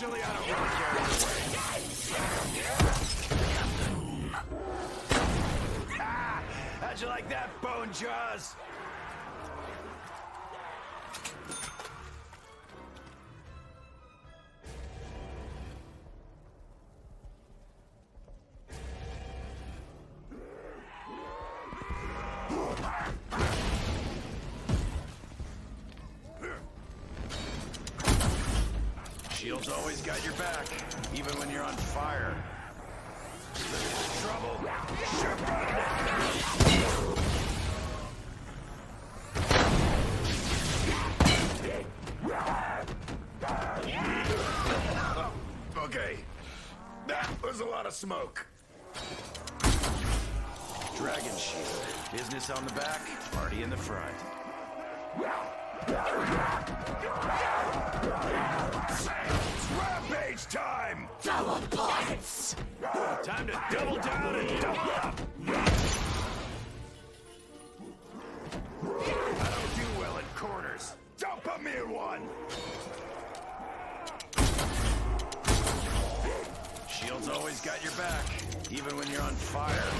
Don't always got your back, even when you're on fire. Trouble? Okay, that was a lot of smoke. Dragon Shield. Business on the back, party in the front. It's rampage time! Double points! Time to double down and double up! I don't do well in corners. Don't put me in one! Shield's always got your back, even when you're on fire.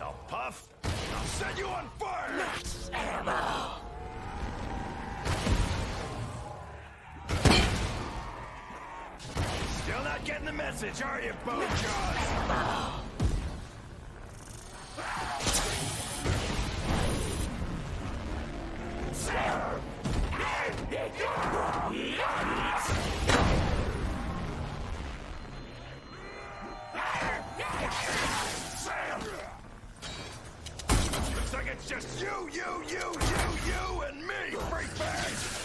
I'll puff, I'll set you on fire! Still not getting the message, are you, Bone Jaws? Looks like it's just you, you, you, you, you, and me, freak bags!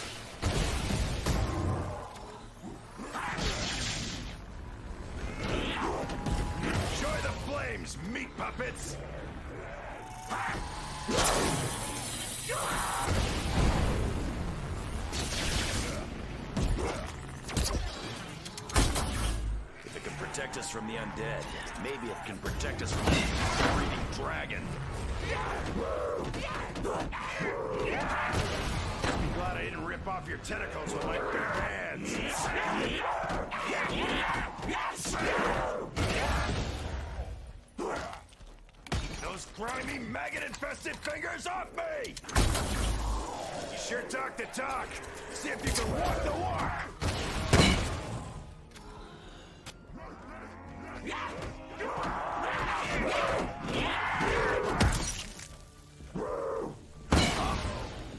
Meat puppets! If it can protect us from the undead, maybe it can protect us from the breeding dragon. I'm glad I didn't rip off your tentacles with my bare hands. Grimy, maggot-infested fingers off me! You sure talk the talk. See if you can walk the walk.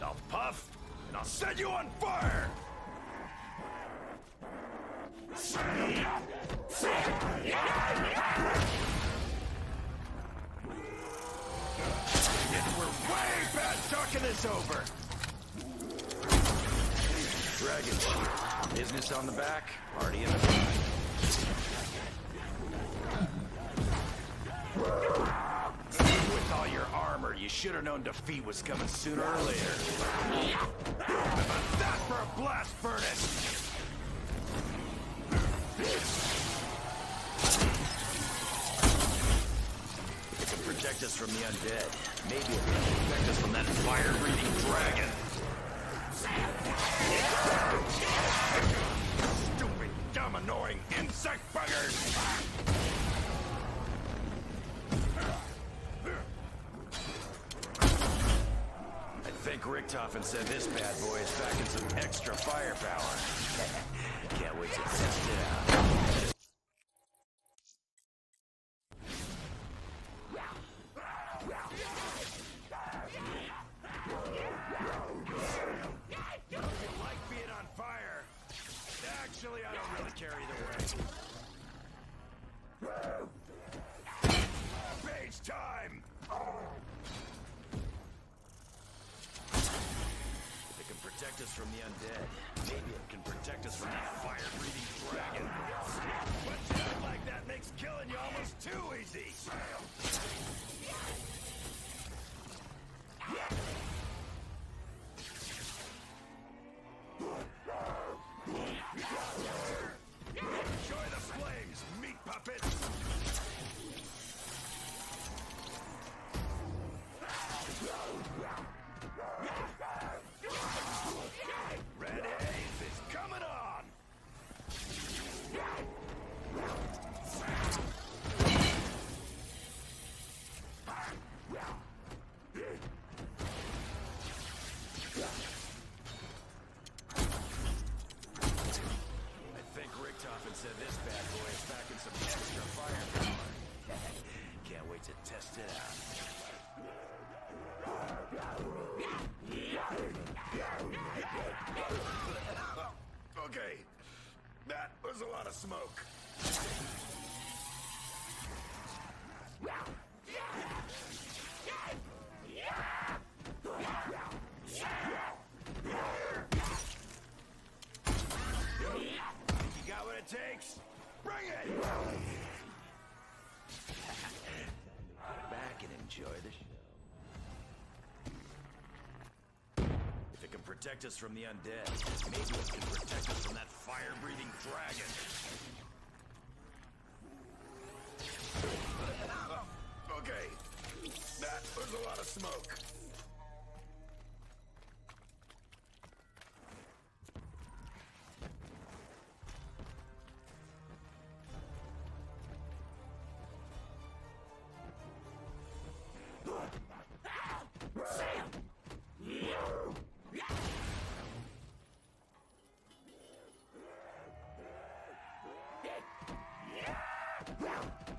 I'll puff, and I'll set you on fire! And talking this over! Dragon. Business on the back, party in the. With all your armor, you should have known defeat was coming sooner or later. That for a blast furnace? Protect us from the undead, maybe it can protect us from that fire-breathing dragon. Stupid, dumb, annoying insect buggers! I think Richtofen said this bad boy is packing some extra firepower. Can't wait to test it out. protect us from the undead. Maybe it can protect us from that fire-breathing dragon.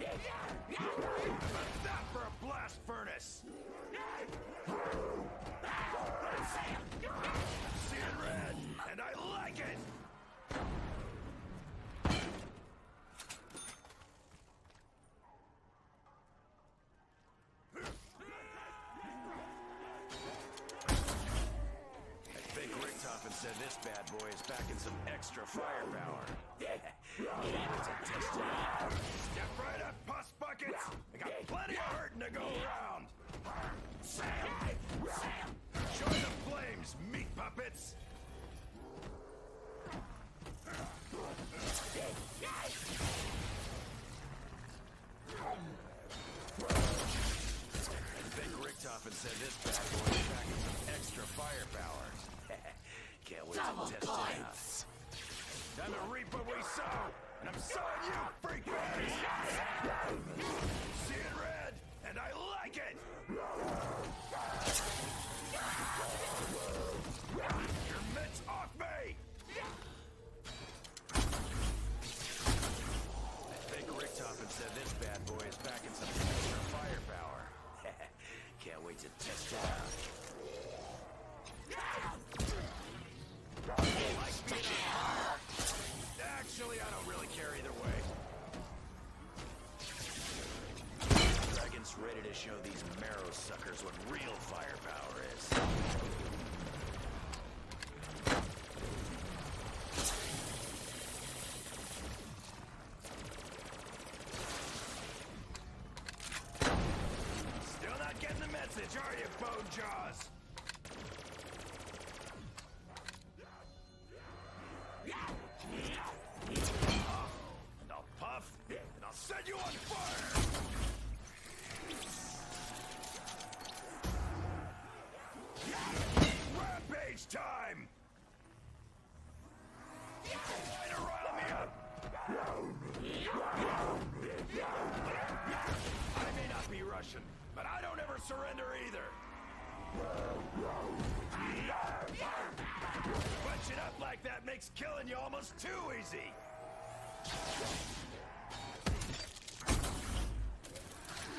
How's that for a blast furnace? See it red, and I like it! I think Richtofen said this bad boy is backing some extra firepower. makes killing you almost too easy!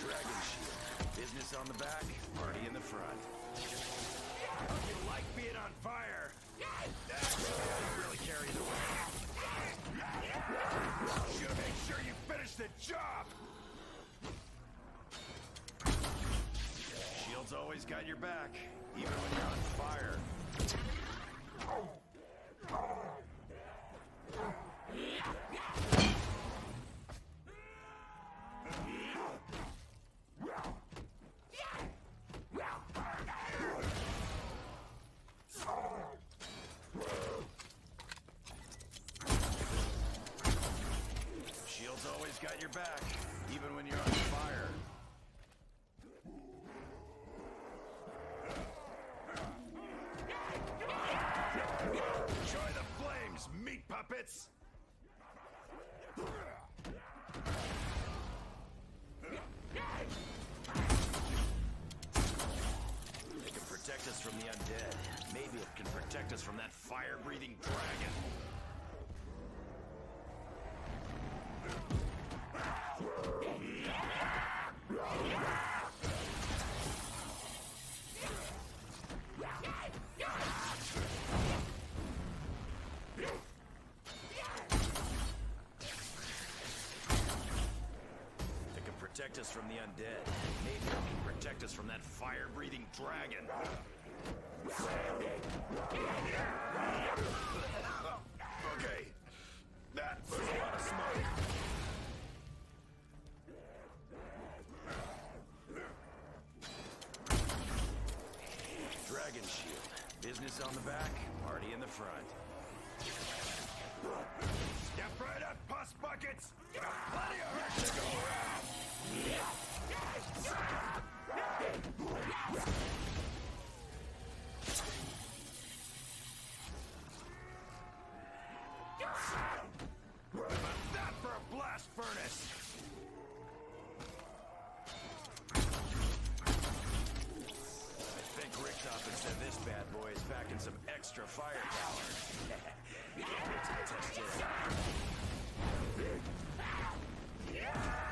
Dragon Shield. Business on the back, party in the front. You like being on fire! That's how you really carry the weight. Should make sure you finish the job! Shield's always got your back, even when you're on fire. us from that fire-breathing dragon. That can protect us from the undead. Maybe it can protect us from that fire-breathing dragon. Okay, that was a lot of smoke. Dragon shield. Business on the back, party in the front. Furnace? I think Richtofen said this bad boy is packing some extra firepower. Out.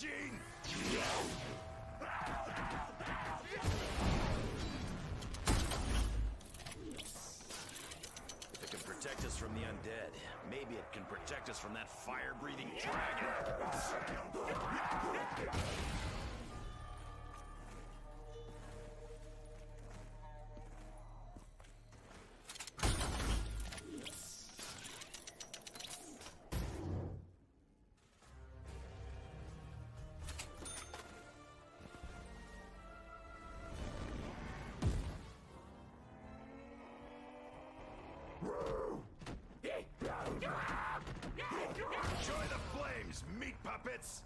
machine. If it can protect us from the undead, maybe it can protect us from that fire-breathing dragon. Puppets!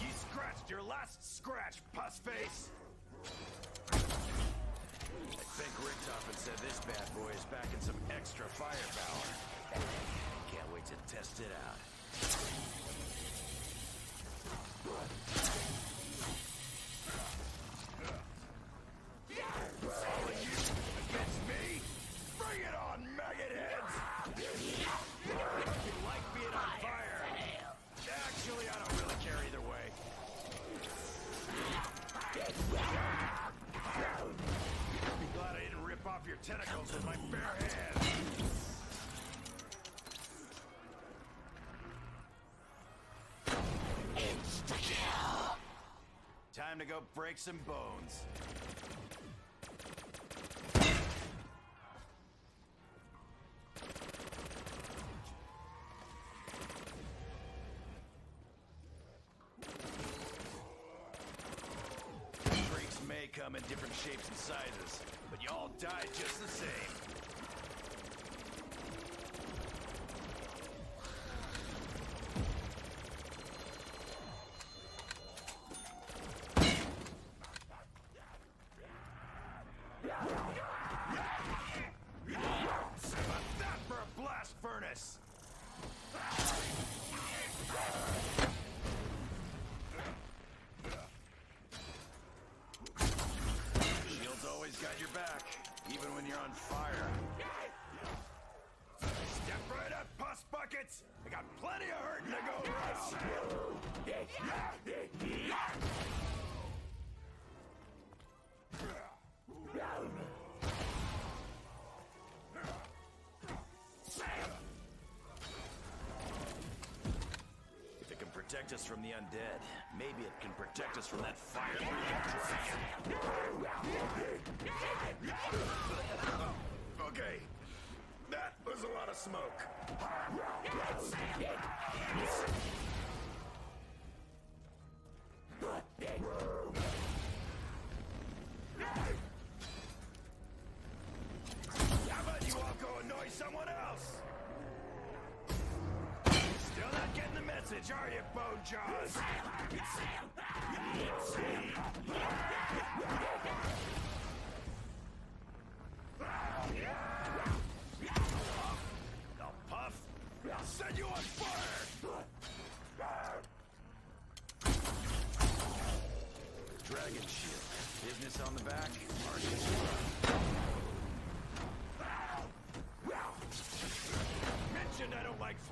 You scratched your last scratch, puss face! I think Richtofen said this bad boy is packing some extra firepower. Can't wait to test it out. To go break some bones. Protect us from the undead, maybe it can protect us from that fire-breathing okay, that was a lot of smoke.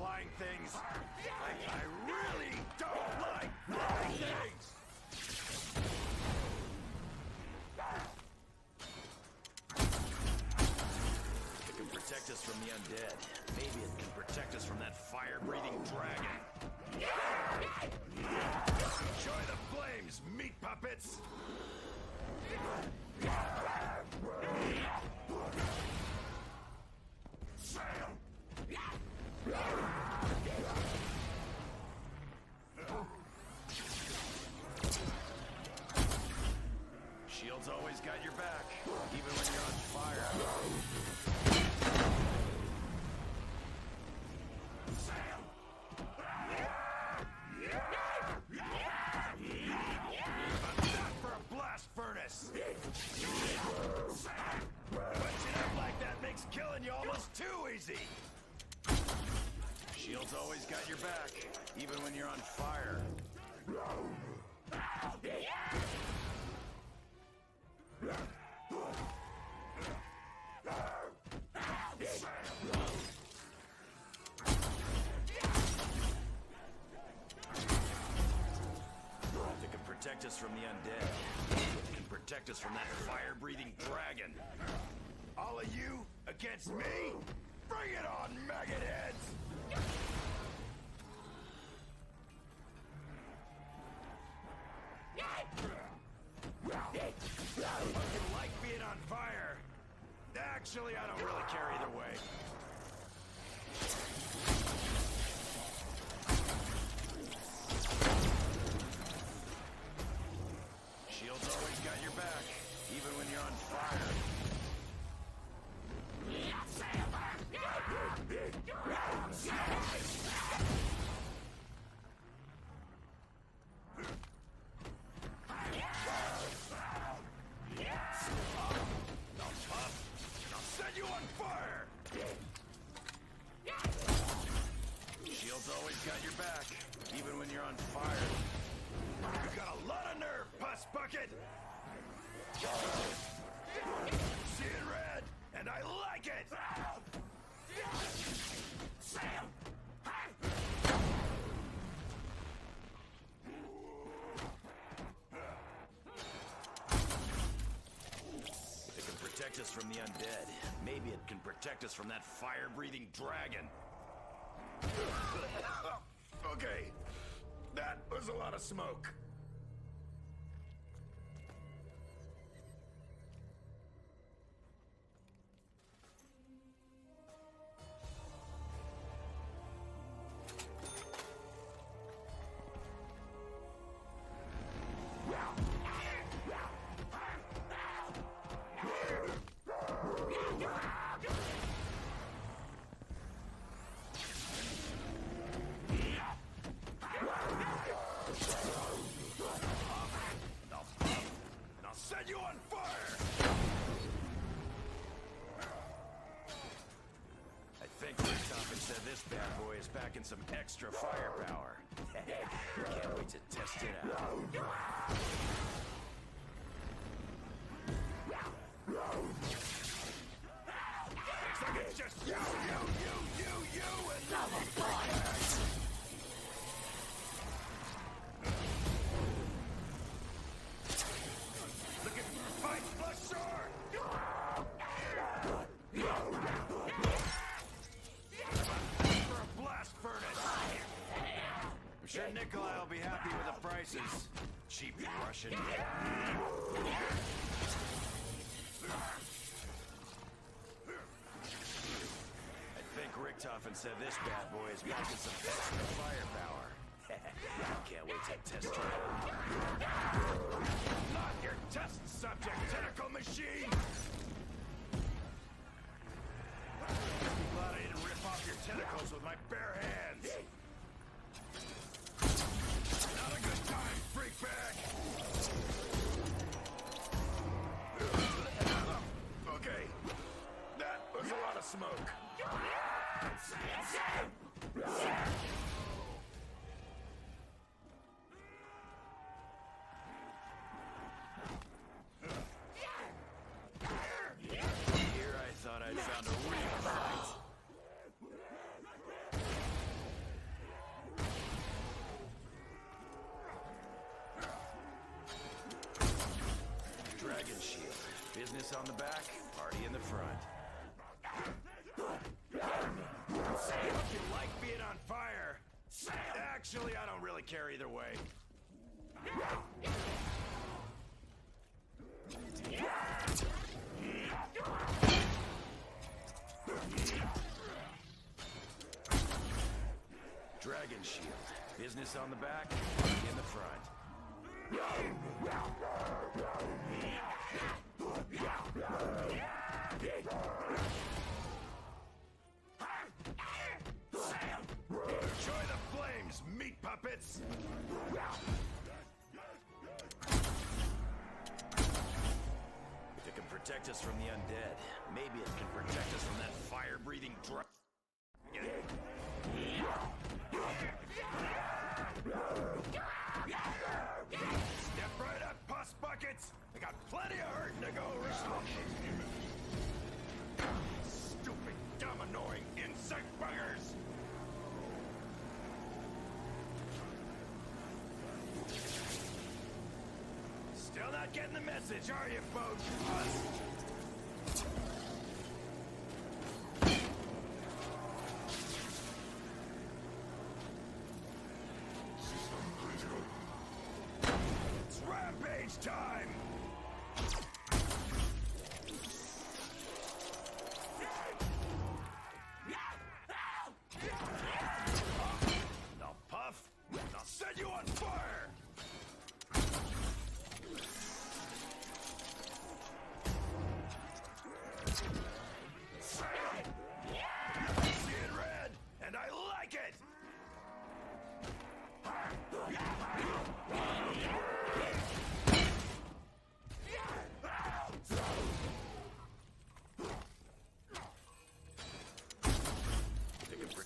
Flying things. I, I really don't like flying things. It can protect us from the undead. Maybe it can protect us from that fire-breathing dragon. Enjoy the flames, meat puppets! From the undead. Can protect us from that fire-breathing dragon. All of you against me? Bring it on, maggot heads! Us from the undead. Maybe it can protect us from that fire-breathing dragon. okay, that was a lot of smoke. Packing some extra firepower. Can't wait to test it out. With. Cheap Russian. I think Richtofen said this bad boy is packing some extra firepower. Can't wait to test out. Not your test subject, tentacle machine! Glad I didn't rip off your tentacles with my Business on the back, party in the front. You like being on fire. Actually, I don't really care either way. Dragon Shield. Business on the back, in the front. Protect us from the undead, maybe it can protect us from that fire-breathing dragon. Step right up, pus buckets! I got plenty of hurting to go around! Stupid, dumb, annoying insect buggers! Still not getting the message, are you, folks?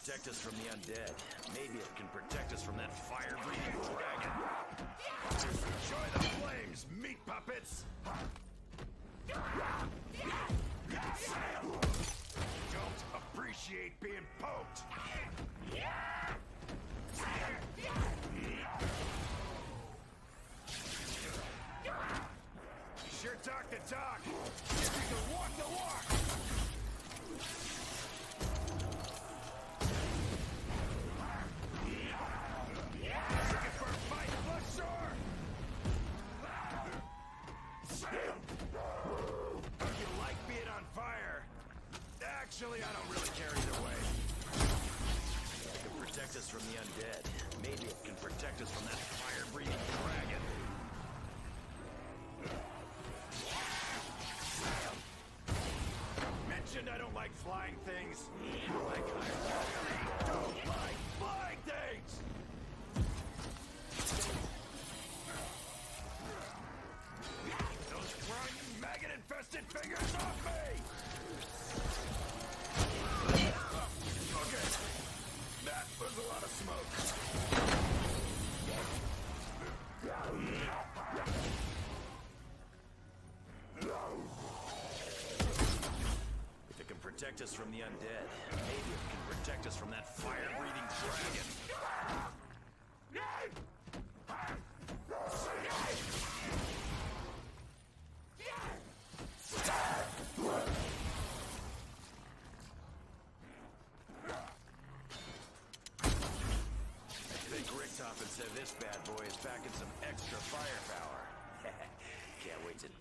Protect us from the undead. Maybe it can protect us from that fire-breathing dragon. Enjoy the flames, meat puppets! Appreciate being poked! Sure talk the talk. If you can walk the walk. Actually, I from the undead. Maybe it can protect us from that fire-breathing dragon. Mentioned I don't like flying things. Like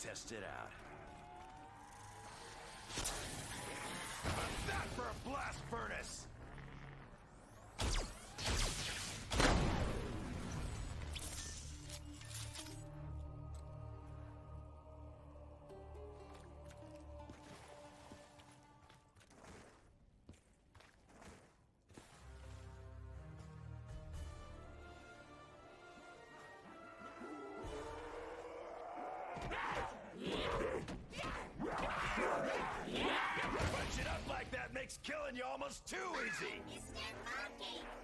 test it out. Killing you almost too easy. Mr. Monkey.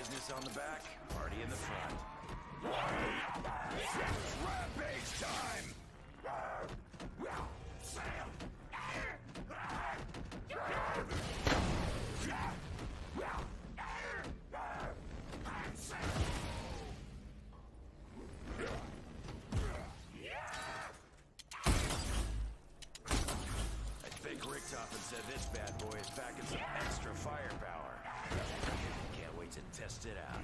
Business on the back, party in the front. Rampage time! Test it out.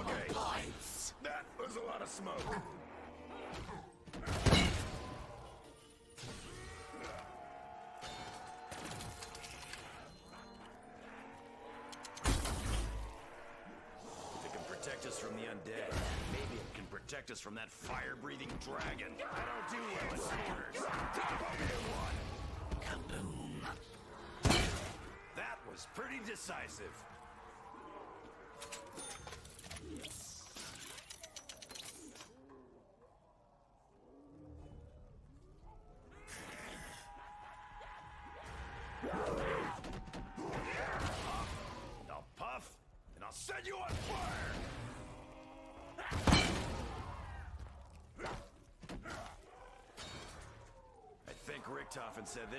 Okay, that was a lot of smoke. Can protect us from the undead, maybe it can protect us from that fire-breathing dragon. I don't do well in corners. Put me in one. Kaboom. Pretty decisive.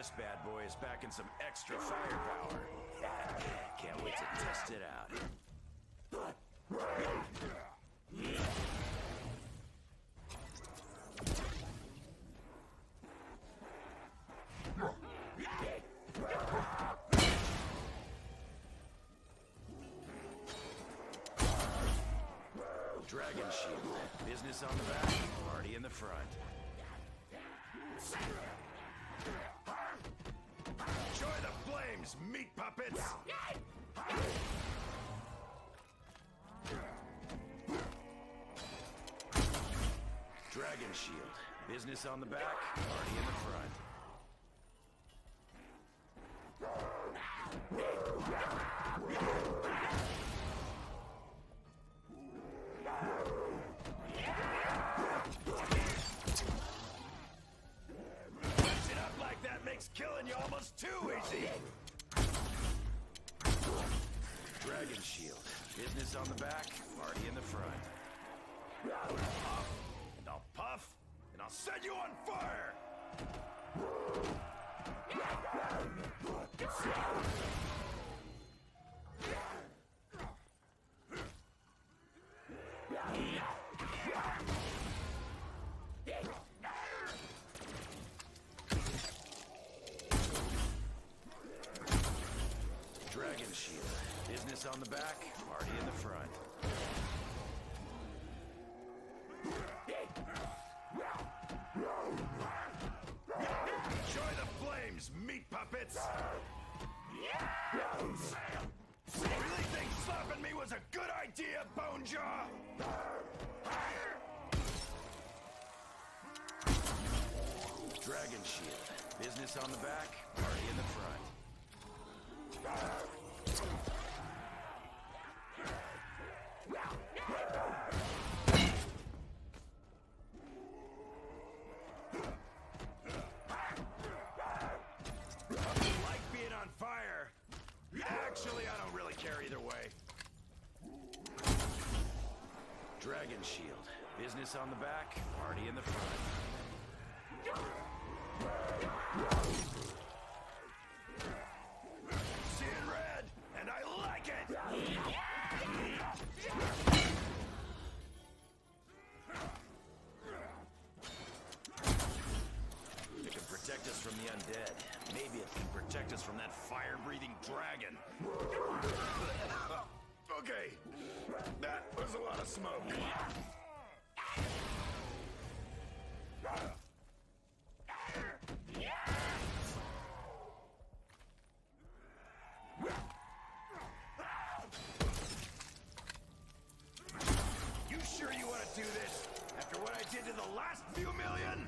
This bad boy is packing some extra firepower. Can't wait to test it out. Dragon shield. Business on the back, party in the front. Enjoy the flames, meat puppets! Dragon shield. Business on the back, party in the front. Makes killing you almost too easy! Dragon shield. Business on the back, party in the front. I'll Puff, and I'll puff, and I'll set you on fire! Business on the back, party in the front. like being on fire. Actually, I don't really care either way. Dragon shield. Business on the back, party in the front. The last few million?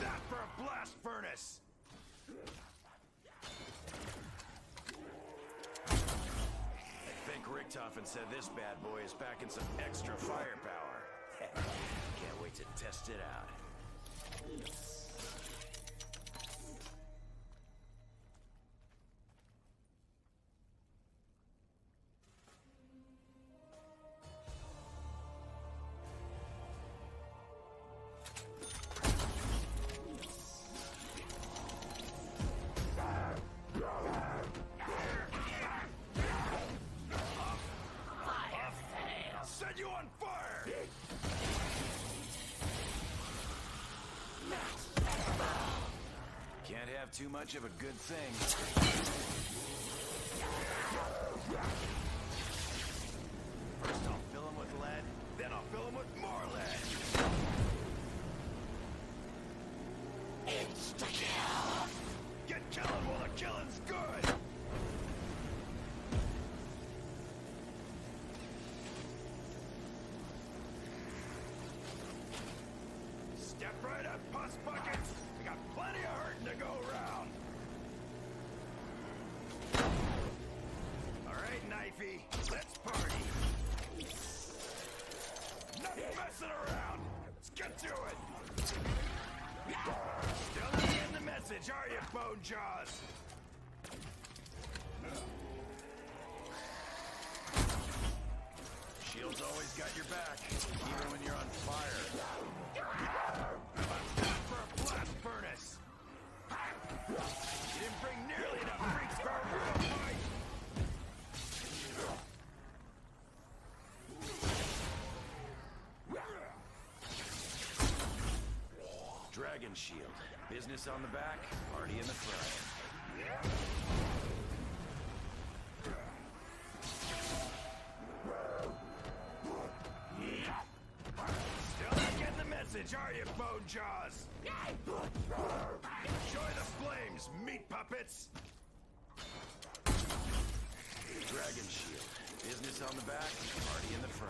That for a blast furnace! I think Richtofen said this bad boy is packing some extra firepower. Can't wait to test it out. Much of a good thing. Got your back, even when you're on fire. For a blast furnace? You didn't bring nearly enough freaks for a real fight! Dragon Shield. Business on the back, party in the front. Meat puppets! Dragon Shield. Business on the back, party in the front.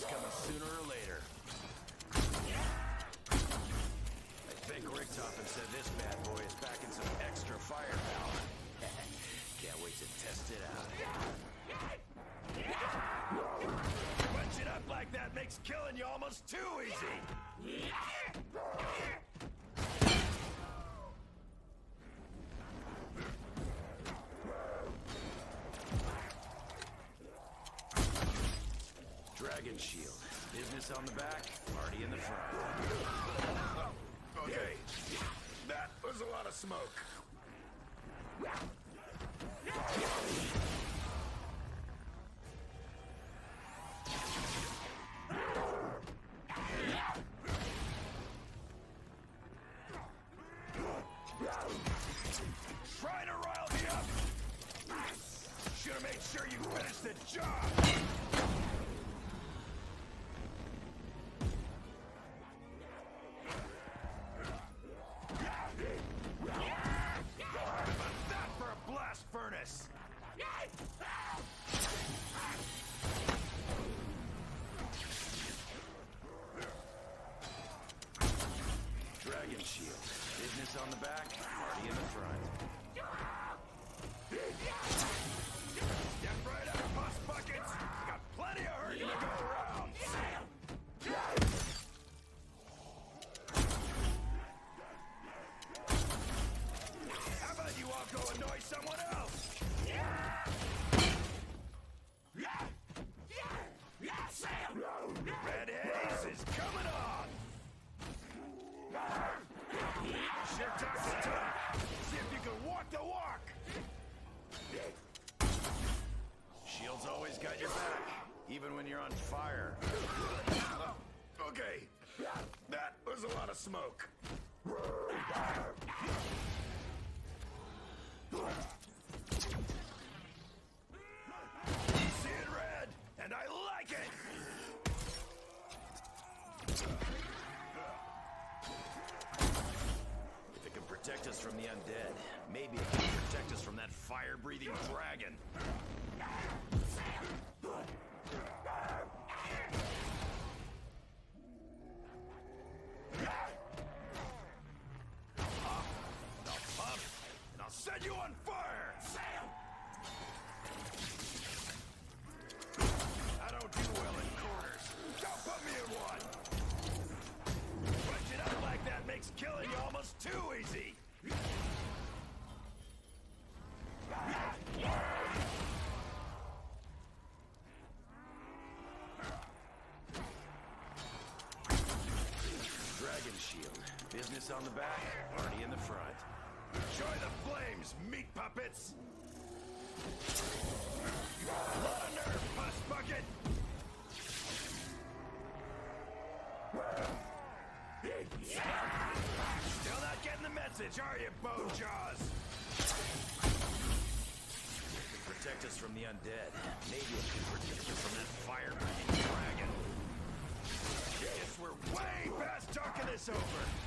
Known coming sooner or later. I think Richtofen said this bad boy is packing some extra firepower. Can't wait to test it out. Bunching up like that makes killing you almost too easy. On the back, party in the front. Okay, that was a lot of smoke. From the undead, maybe it can protect us from that fire-breathing dragon. Business on the back, party in the front. Enjoy the flames, meat puppets! Nerve, pus bucket! Still not getting the message, are you, Bone Jaws? Protect us from the undead. Maybe it can protect us from that fire-breathing dragon. Guess we're way past talking this over.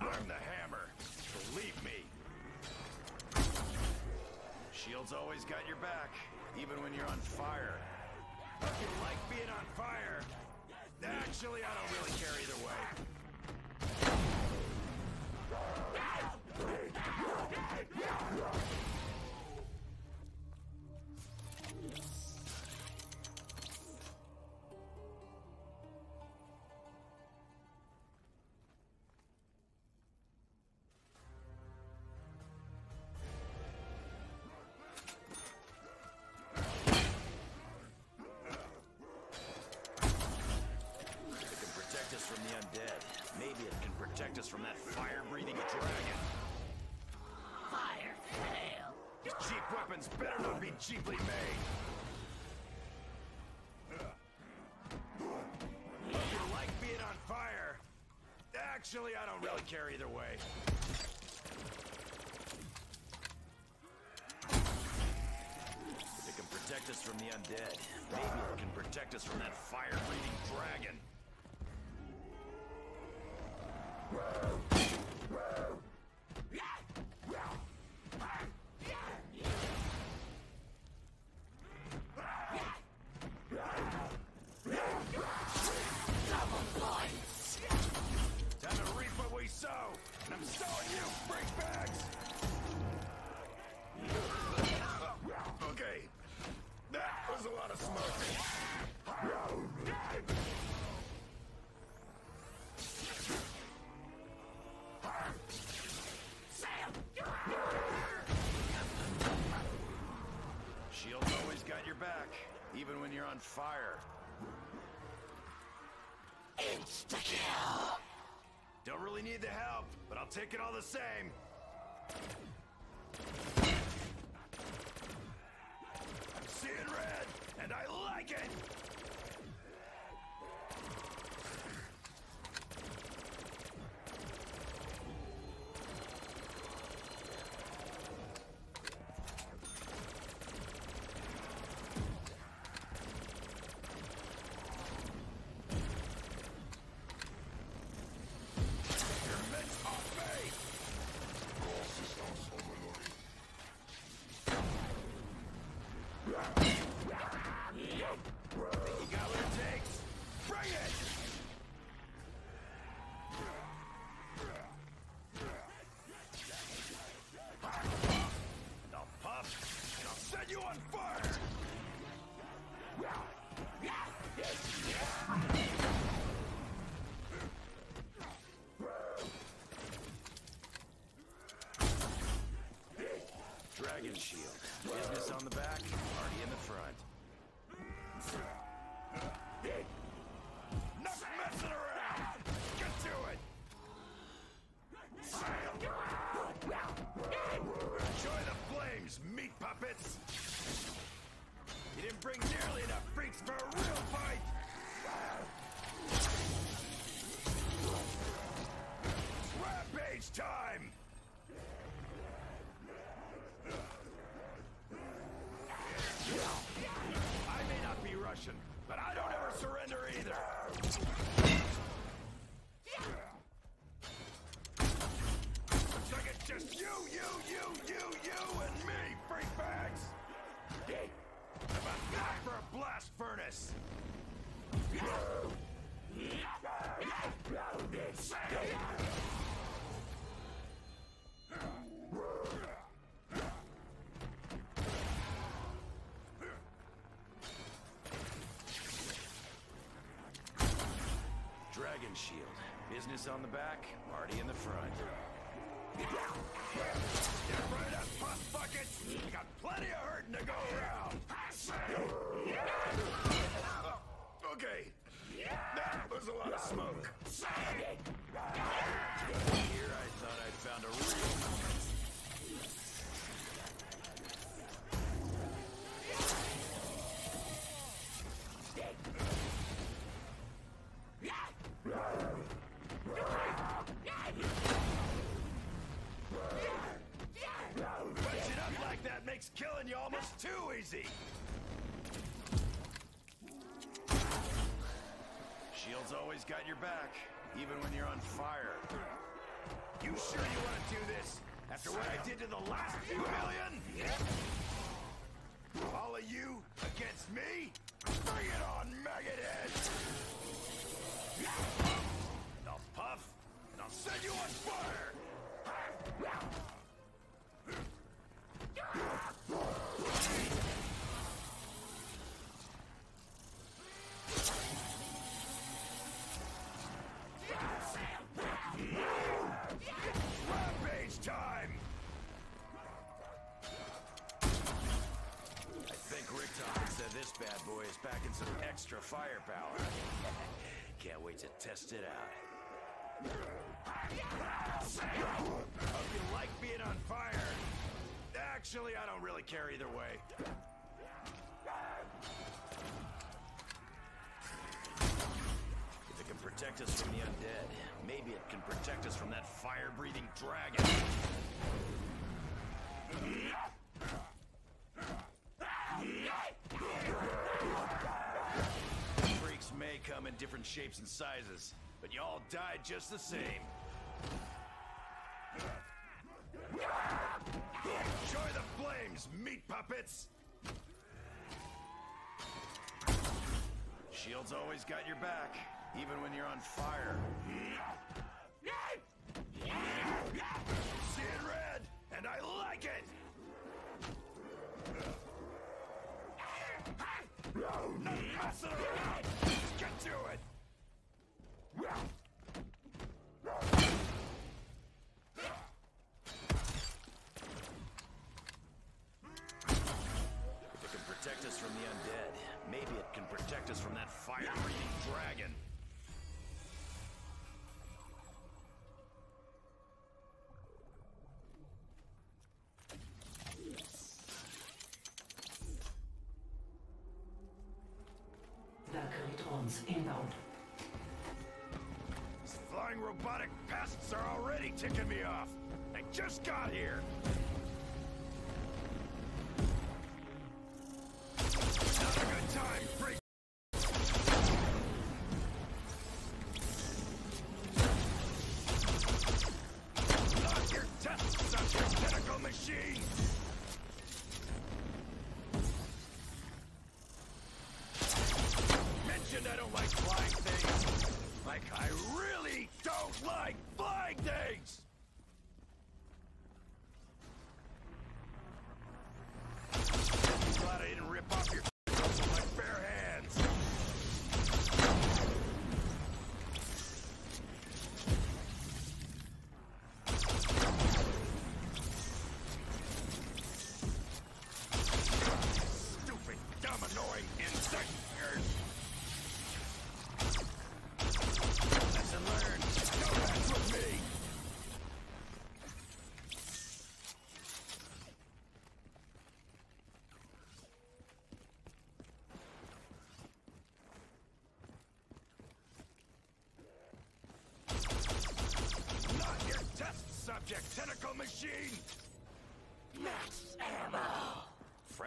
I'm the hammer. Believe me. Shield's always got your back, even when you're on fire. You like being on fire. Actually, I don't really care either way. Cheaply made. Hope you like being on fire. Actually, I don't really care either way. If it can protect us from the undead, maybe it can protect us from that fire-breathing dragon. On fire. Insta-kill. Don't really need the help, but I'll take it all the same. Business on the Business on the back, party in the front. Get right up, puff buckets! Even when you're on fire. You sure you want to do this? After what I did to the last few million? All of you against me? Bring it on, Maggothead! It out. Hope you like being on fire. Actually, I don't really care either way. If it can protect us from the undead, maybe it can protect us from that fire-breathing dragon. Different shapes and sizes, but you all died just the same. Enjoy the flames, meat puppets! Shield's always got your back, even when you're on fire. Seeing red, and I like it! Not protect us from the undead, maybe it can protect us from that fire-breathing dragon.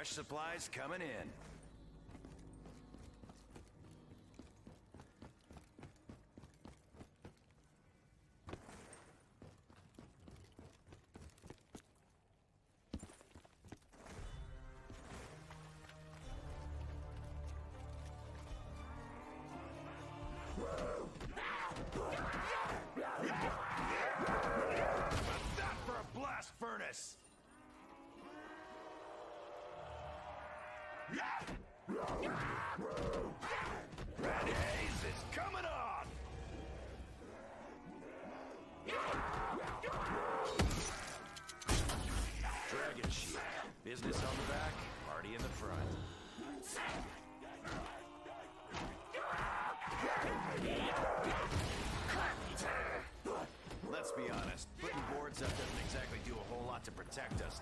Fresh supplies coming in.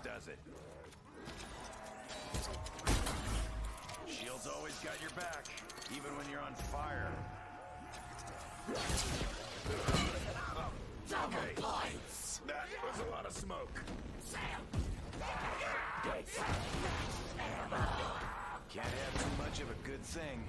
Does it? Shield's always got your back, even when you're on fire. Okay. That was a lot of smoke. Can't have too much of a good thing.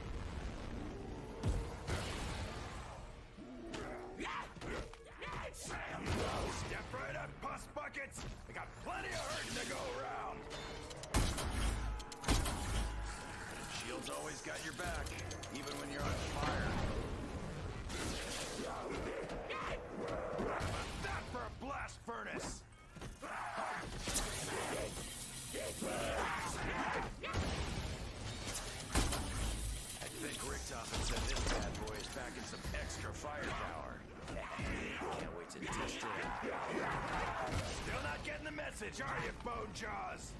Jaws?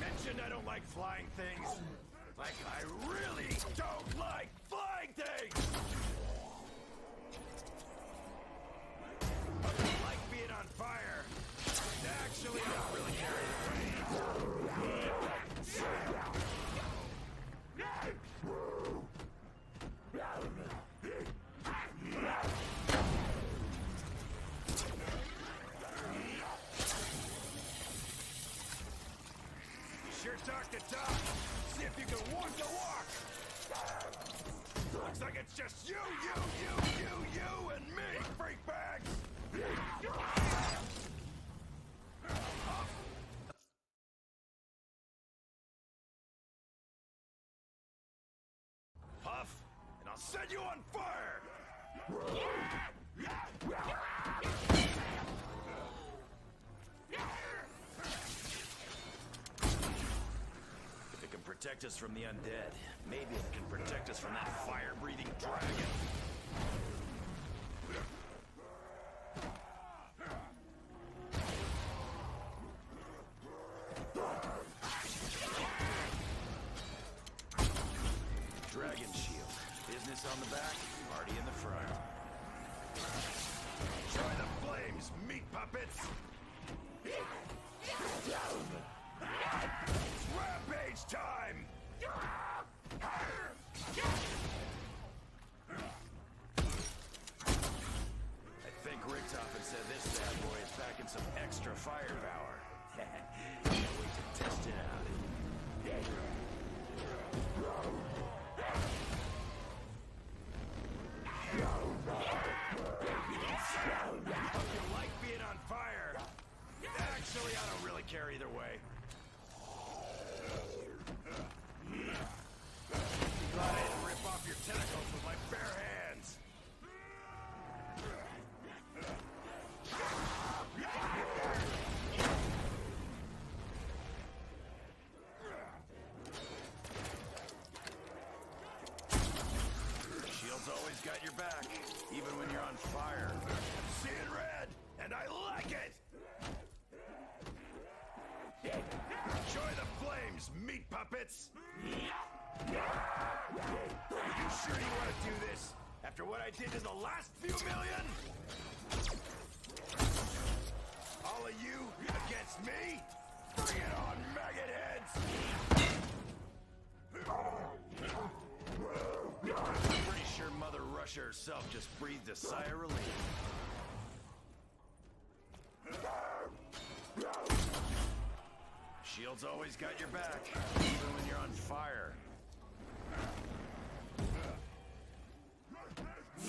Mentioned I don't like flying things. Like I really protect us from the undead, maybe it can protect us from that fire-breathing dragon. Got your back, even when you're on fire. I'm seeing red, and I like it! Enjoy the flames, meat puppets! Are You sure you want to do this? After what I did to the last few million? All of you against me? Herself just breathed a sigh of relief. Shield's always got your back, even when you're on fire.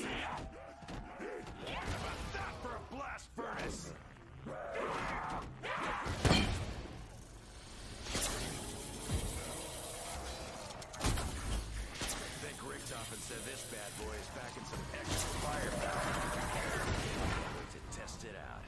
How about that for a blast furnace? So this bad boy is packing some extra firepower. Can't Wait to test it out.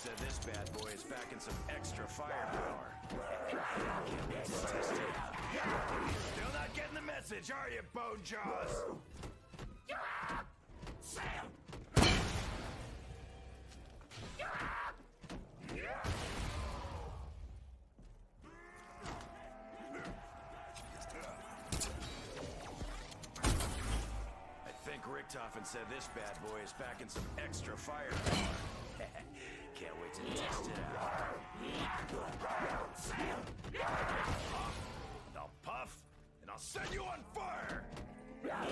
Said this bad boy is packing some extra firepower. Still not getting the message, are you, Bone Jaws? Sam! I think Richtofen said this bad boy is packing some extra firepower. Can't wait to test it out. I'll puff, and I'll set you on fire! I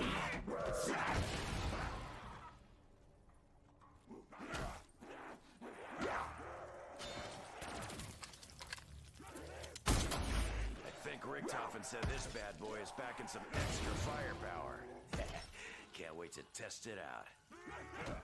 think Richtofen said this bad boy is packing some extra firepower. Can't wait to test it out.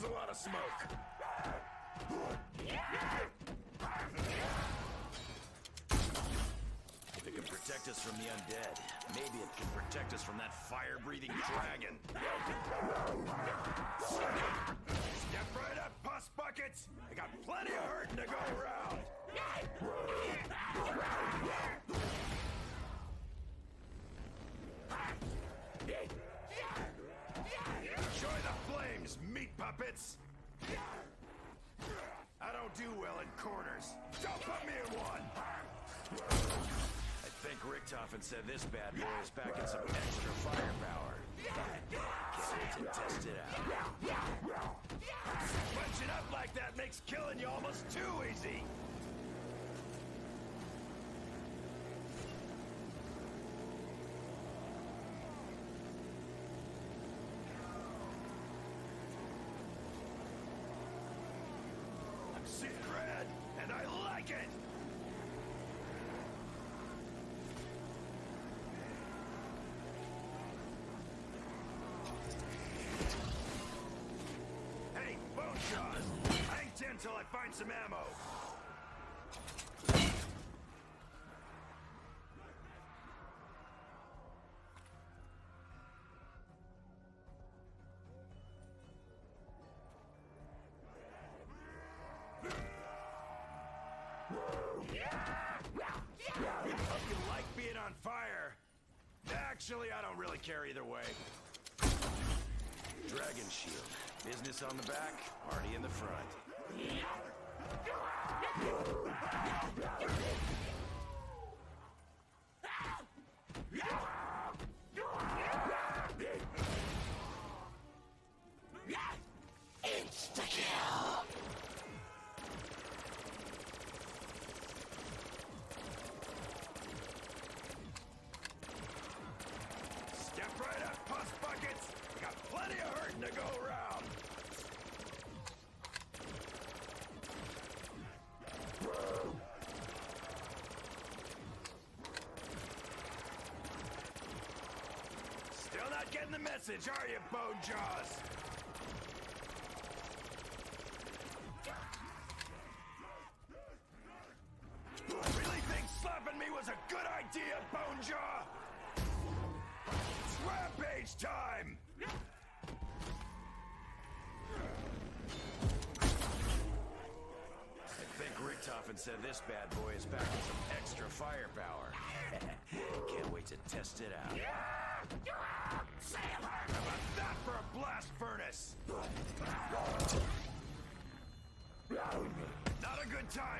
That was a lot of smoke. If it can protect us from the undead, maybe it can protect us from that fire-breathing dragon. Step right up, pus buckets! I got plenty of hurting to go around! Enjoy the flames, meat puppets! I don't do well in corners. Don't put me in one! I think Richtofen said this bad boy is back in some extra firepower. Can't wait to test it out. Bunching up like that makes killing you almost too easy! I'm sick red, and I like it! Hey, Bonejaw! Hang ten till I find some ammo! You like being on fire. Actually, I don't really care either way. Dragon Shield. Business on the back, party in the front. Insta-kill! Not getting the message, are you, Bone Jaws? Really think slapping me was a good idea, Bonejaw? It's rampage time! I think Richtofen said this bad boy is back with some extra firepower. Can't wait to test it out. Time,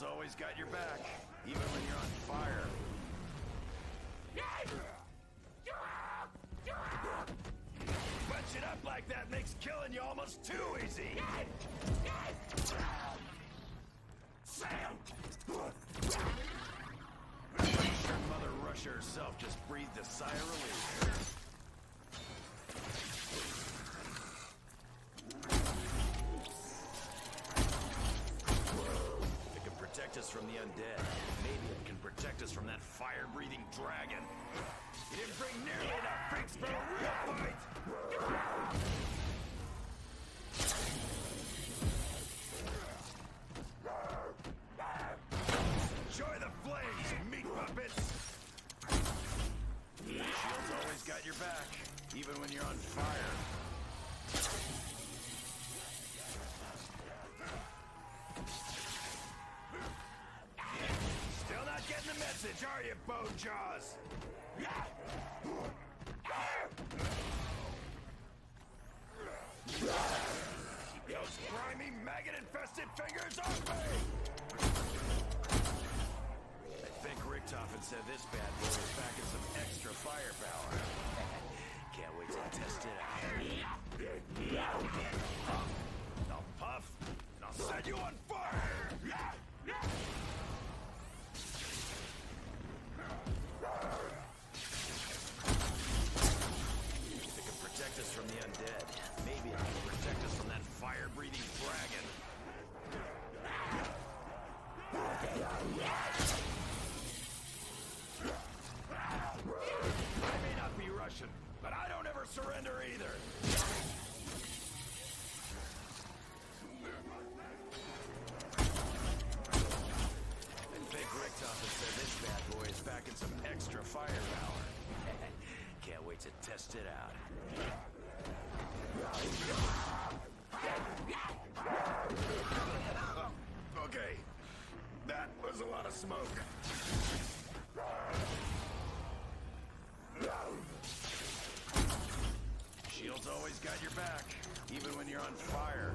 Shield's always got your back, even when you're on fire. Bunching up like that makes killing you almost too easy. Sure Mother Russia herself just breathed a sigh of relief. Undead, maybe it can protect us from that fire-breathing dragon. You didn't bring nearly enough freaks for a real fight! Test it out. Okay, that was a lot of smoke. Shield's always got your back, even when you're on fire.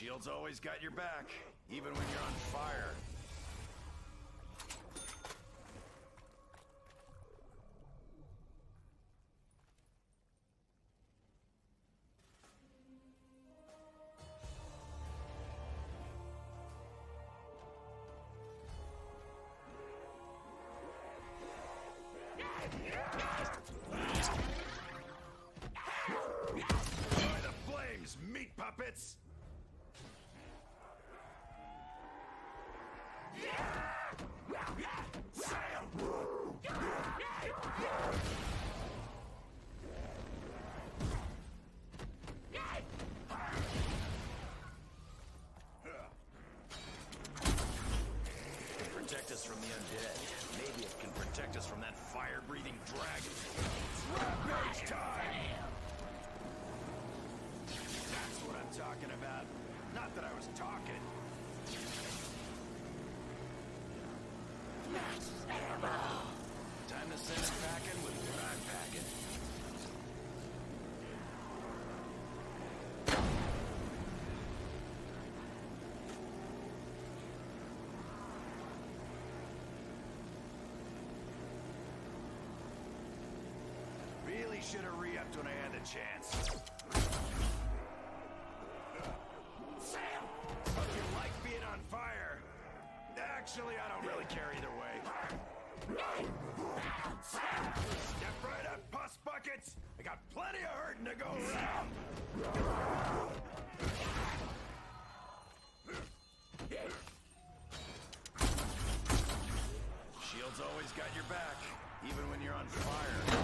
Shield's always got your back, even when you're on fire. I chance. But you like being on fire. Actually, I don't really care either way. Step right up, pus buckets! I got plenty of hurting to go around! Shield's always got your back, even when you're on fire.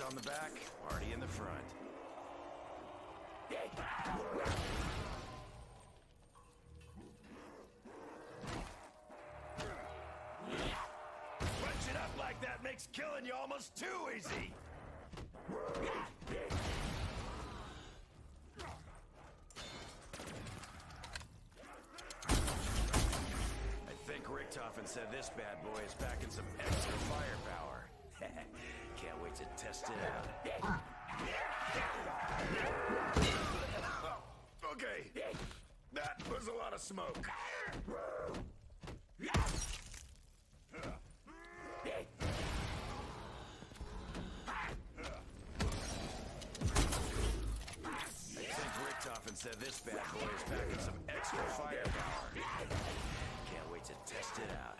Business on the back, party in the front. Punching up like that makes killing you almost too easy. I think Richtofen said this bad boy is packing some extra firepower. Wait to test it out. Okay, that was a lot of smoke. Richtofen said this bad boy is packing some extra firepower. Can't wait to test it out.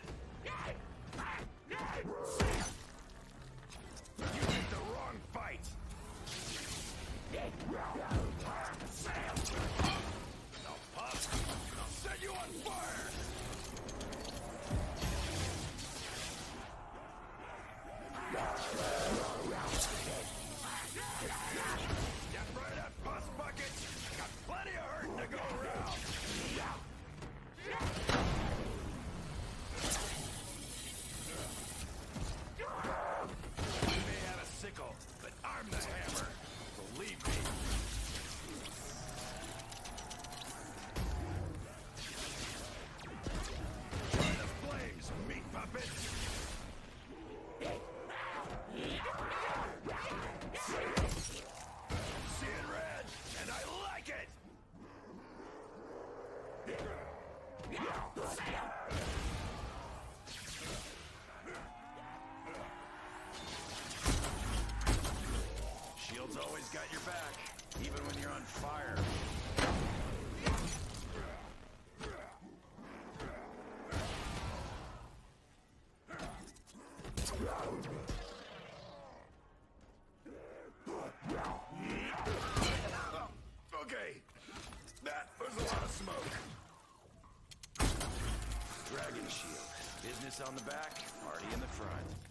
Business on the back, party in the front.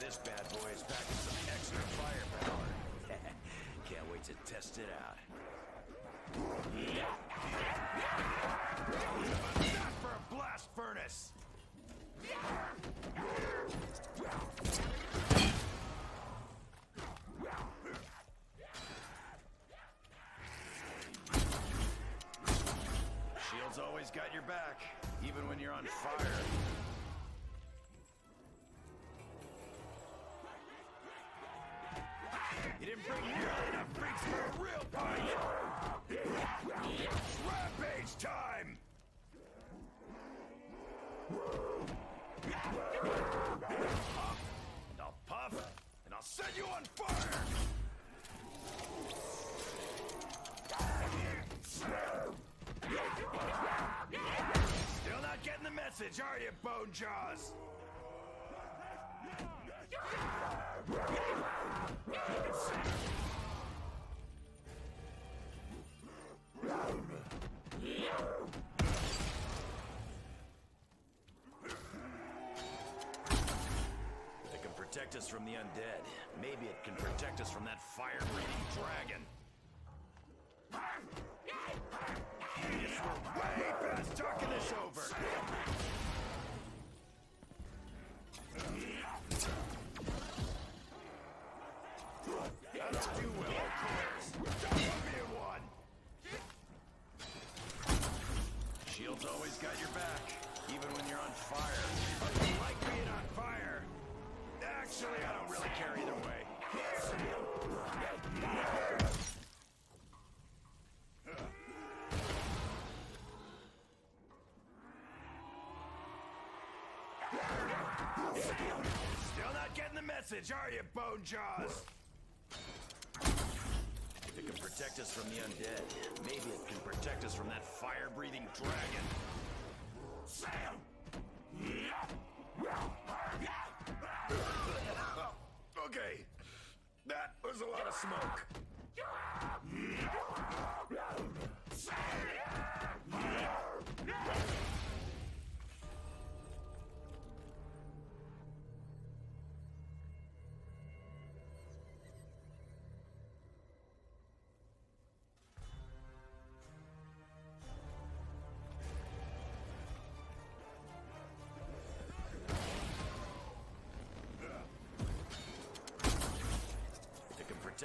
This bad boy is packing some extra firepower. Can't wait to test it out. Furnace! Shield's always got your back, even when you're on fire. You didn't bring nearly message, are you, Bone Jaws? It can protect us from the undead. Maybe it can protect us from that fire-breathing dragon. Still not getting the message, are you, Bone Jaws? If it can protect us from the undead, maybe it can protect us from that fire-breathing dragon. Sam! Okay, that was a lot of smoke.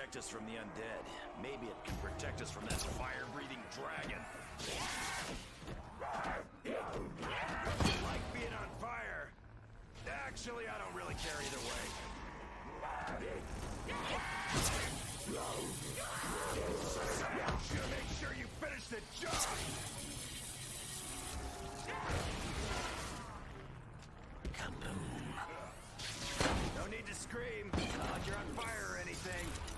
Protect us from the undead, maybe it can protect us from that fire-breathing dragon. like being on fire. Actually, I don't really care either way. Make sure you finish the job. Kaboom! No need to scream. Not like you're on fire or anything.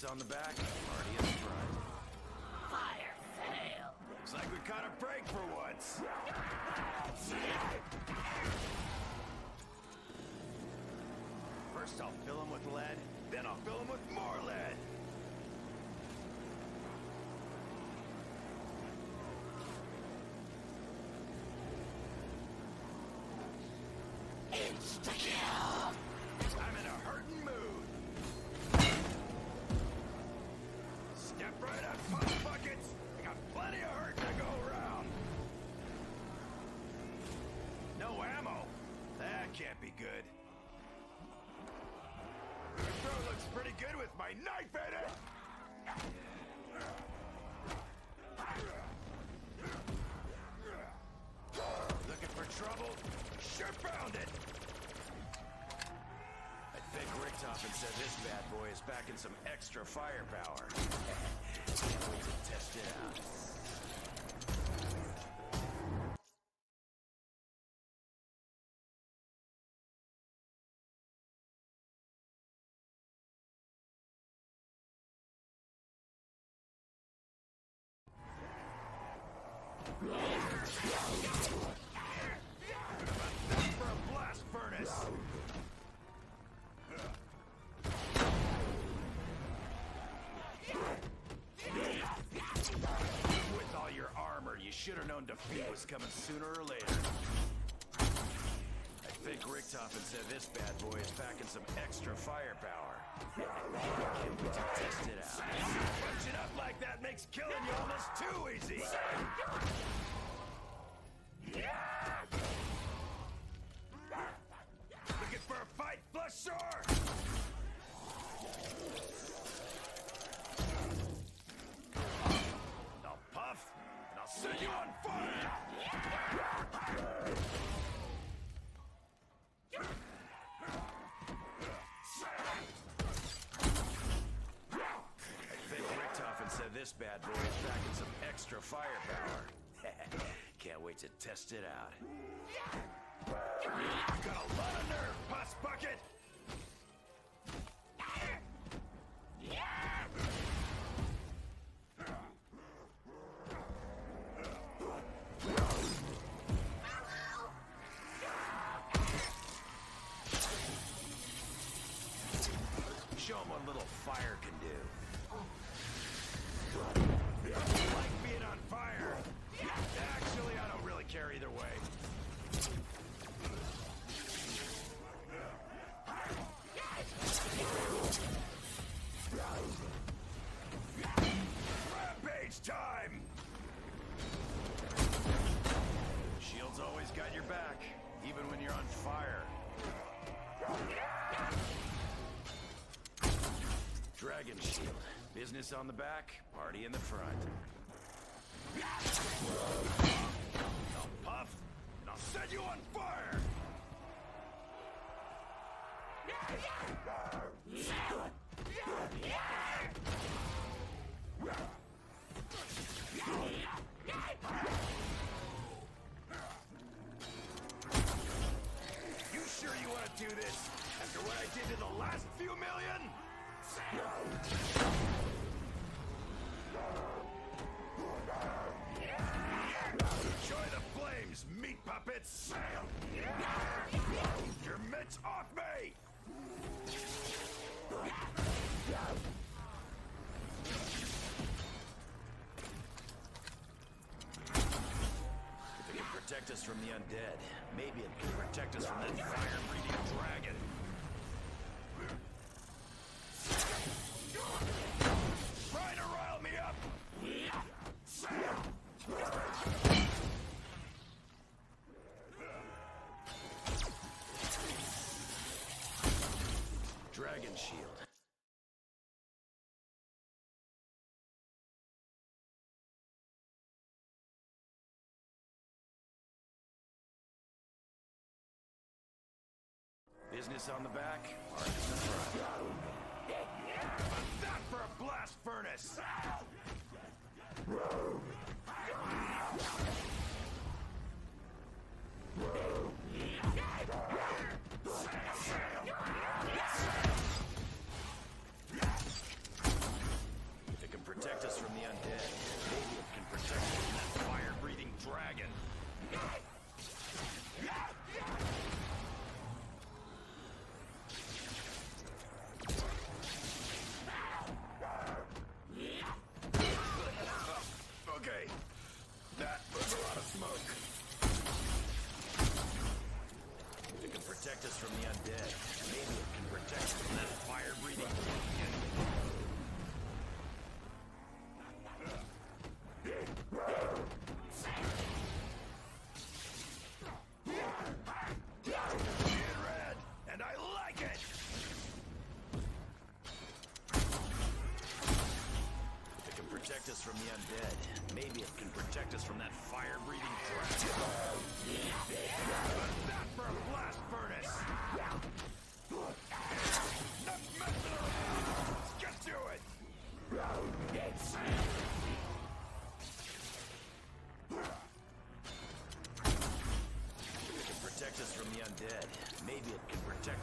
this on the back, already a surprise. Fire fail! Looks like we caught a break for once. First I'll fill him with lead, then I'll fill him with more lead! Insta-kill! This bad boy is packing some extra firepower. Can't wait to test it out. Known defeat was coming sooner or later. I think Richtofen said this bad boy is packing some extra firepower. To test it out. Punching up like that makes killing you almost too easy. Looking this bad boy is packing some extra firepower. Can't wait to test it out. Got a lot of nerve, pus bucket! Show 'em what little fire can do. Dragon Shield. Business on the back, party in the front. I'll puff, and I'll set you on fire! Meat puppets! Your mitts off me! If it can protect us from the undead, maybe it can protect us from that fire-breathing dragon. Business on the back, art in the front. That for a blast furnace!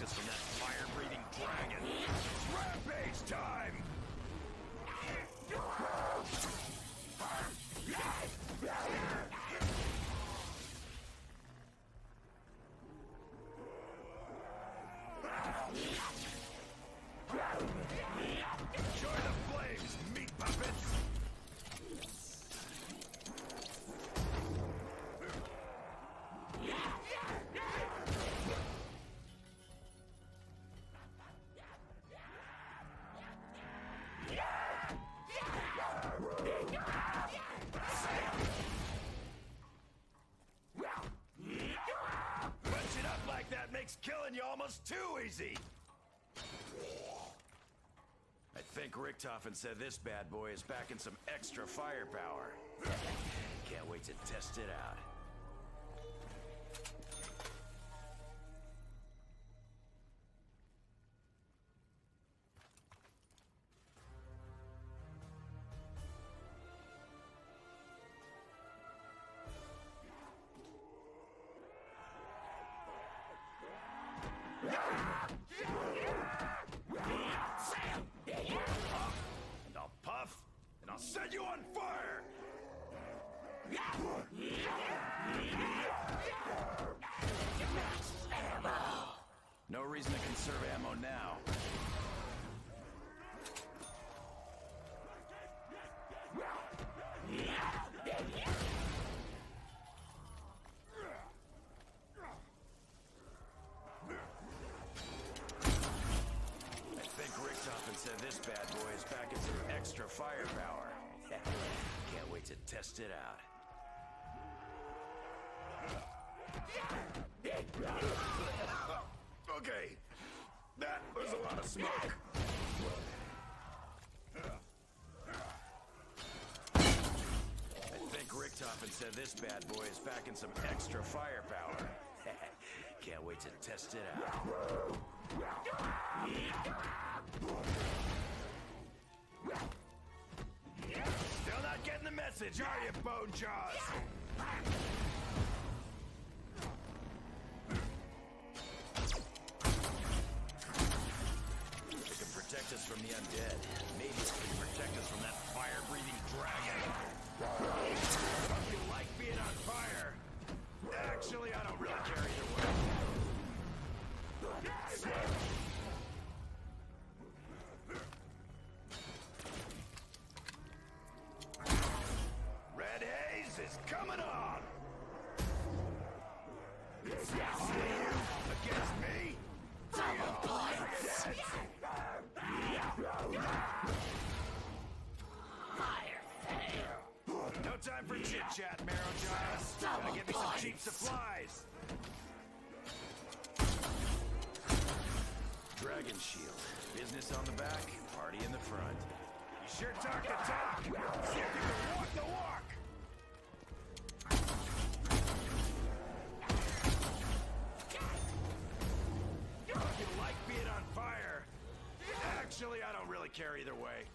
focus from that crazy! I think Richtofen said this bad boy is packing some extra firepower. Can't wait to test it out. test it out. Okay, that was a lot of smoke. I think Richtofen said this bad boy is packing some extra firepower. Can't wait to test it out. message, are you, Bone Jaws? Yeah. protect us from the undead. sure talk to talk. See if walk the walk. Fucking like being on fire. Actually, I don't really care either way.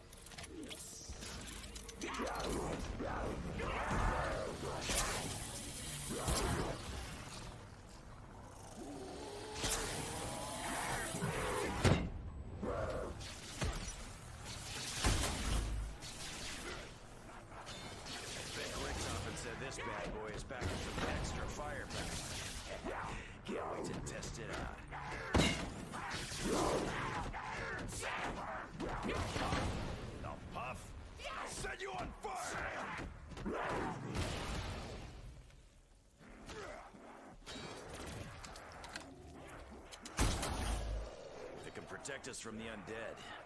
Us from the undead.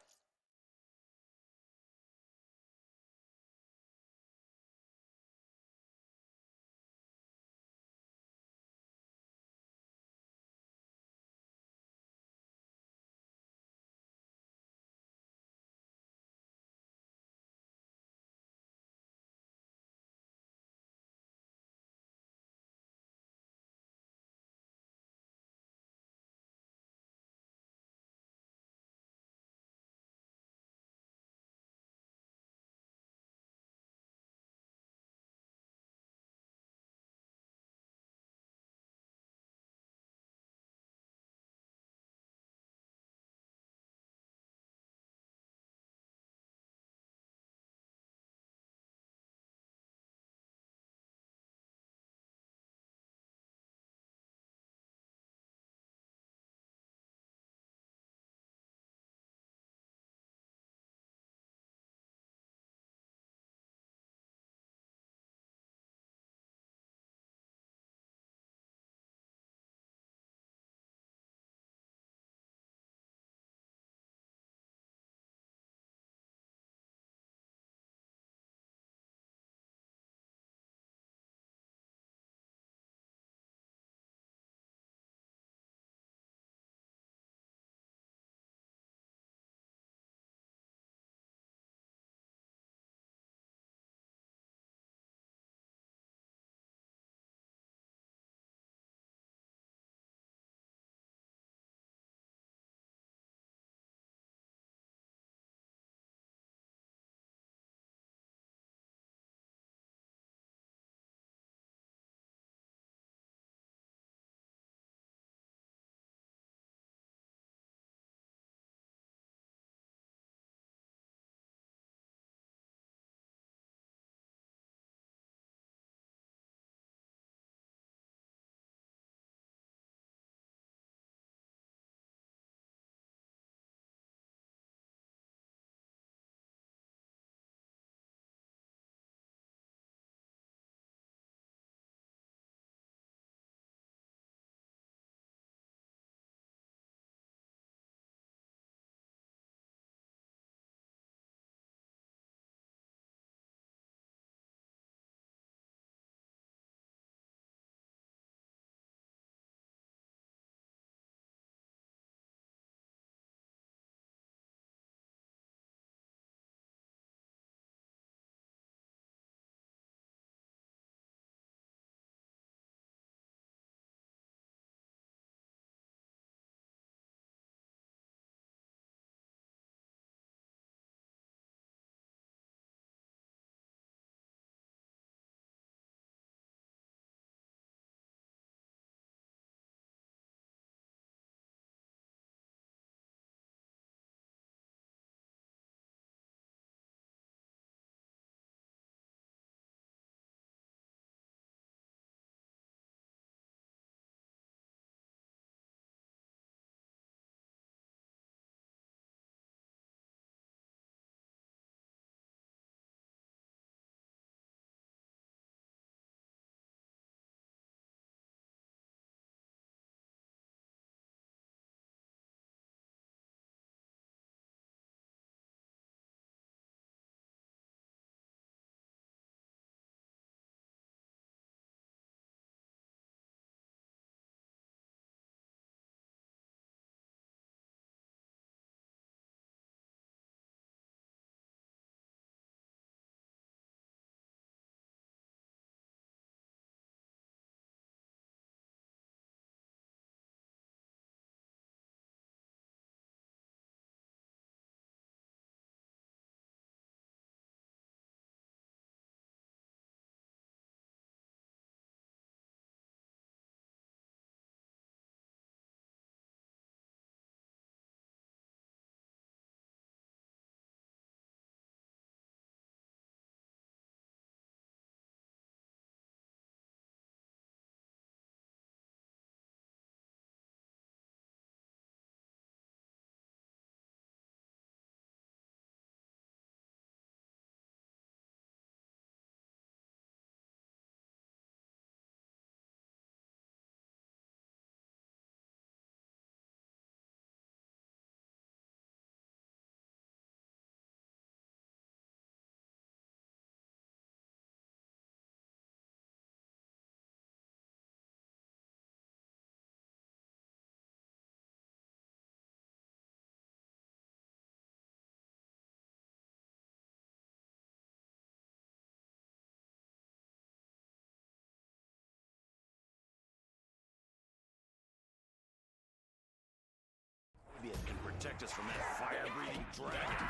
Protect us from that fire-breathing dragon.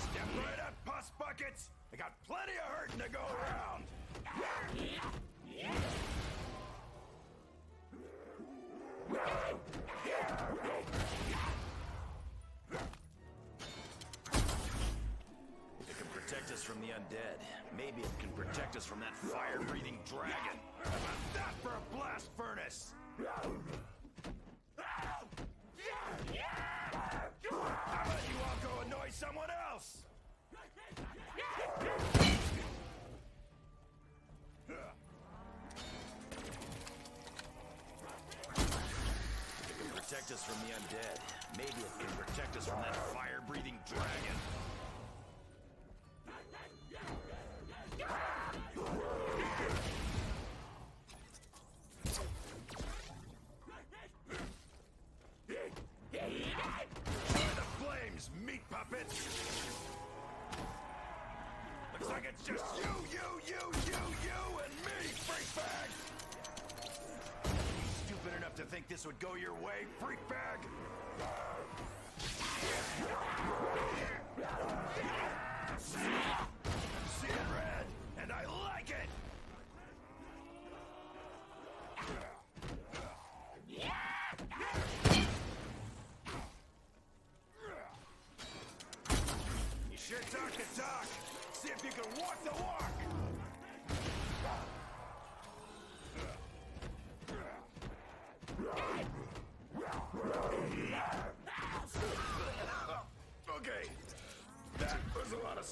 Step right up, pus buckets! I got plenty of hurting to go around! It can protect us from the undead. Maybe it can protect us from that fire-breathing dragon. How about that for a blast furnace? How about you all go annoy someone else? It can protect us from the undead. Maybe it can protect us from that fire-breathing dragon. It's just you, you, you, you, you, and me, freak bag! Stupid enough to think this would go your way, freak bag?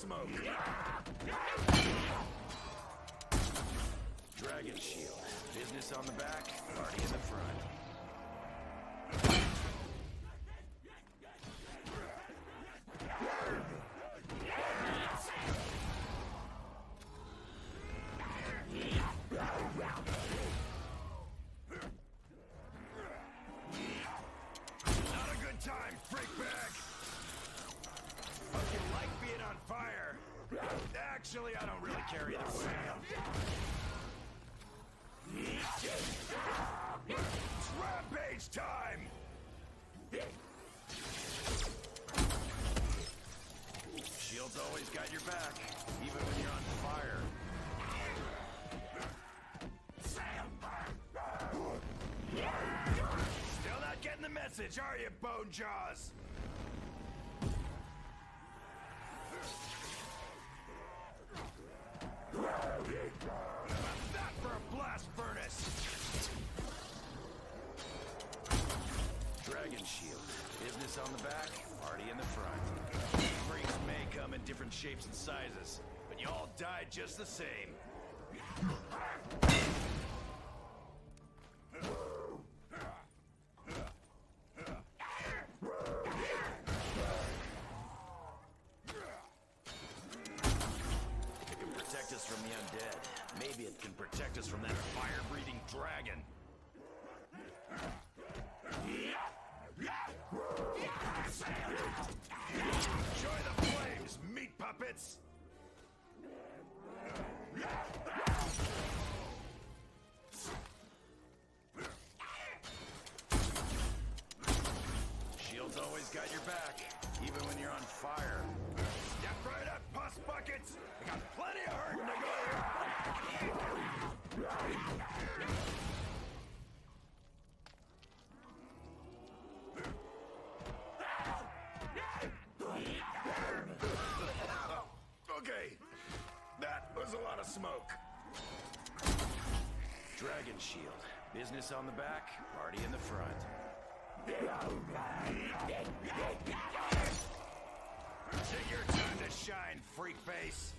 Smoke. Dragon shield. Business on the back, party in the front. Getting the message, are you, Bone Jaws? That for a blast furnace! Dragon shield. Business on the back, party in the front. Freaks may come in different shapes and sizes, but you all died just the same. Got your back, even when you're on fire. Step right up, pus buckets! I got plenty of hurting to go. Okay, that was a lot of smoke. Dragon shield. Business on the back, party in the front. Take your time to shine, freak face.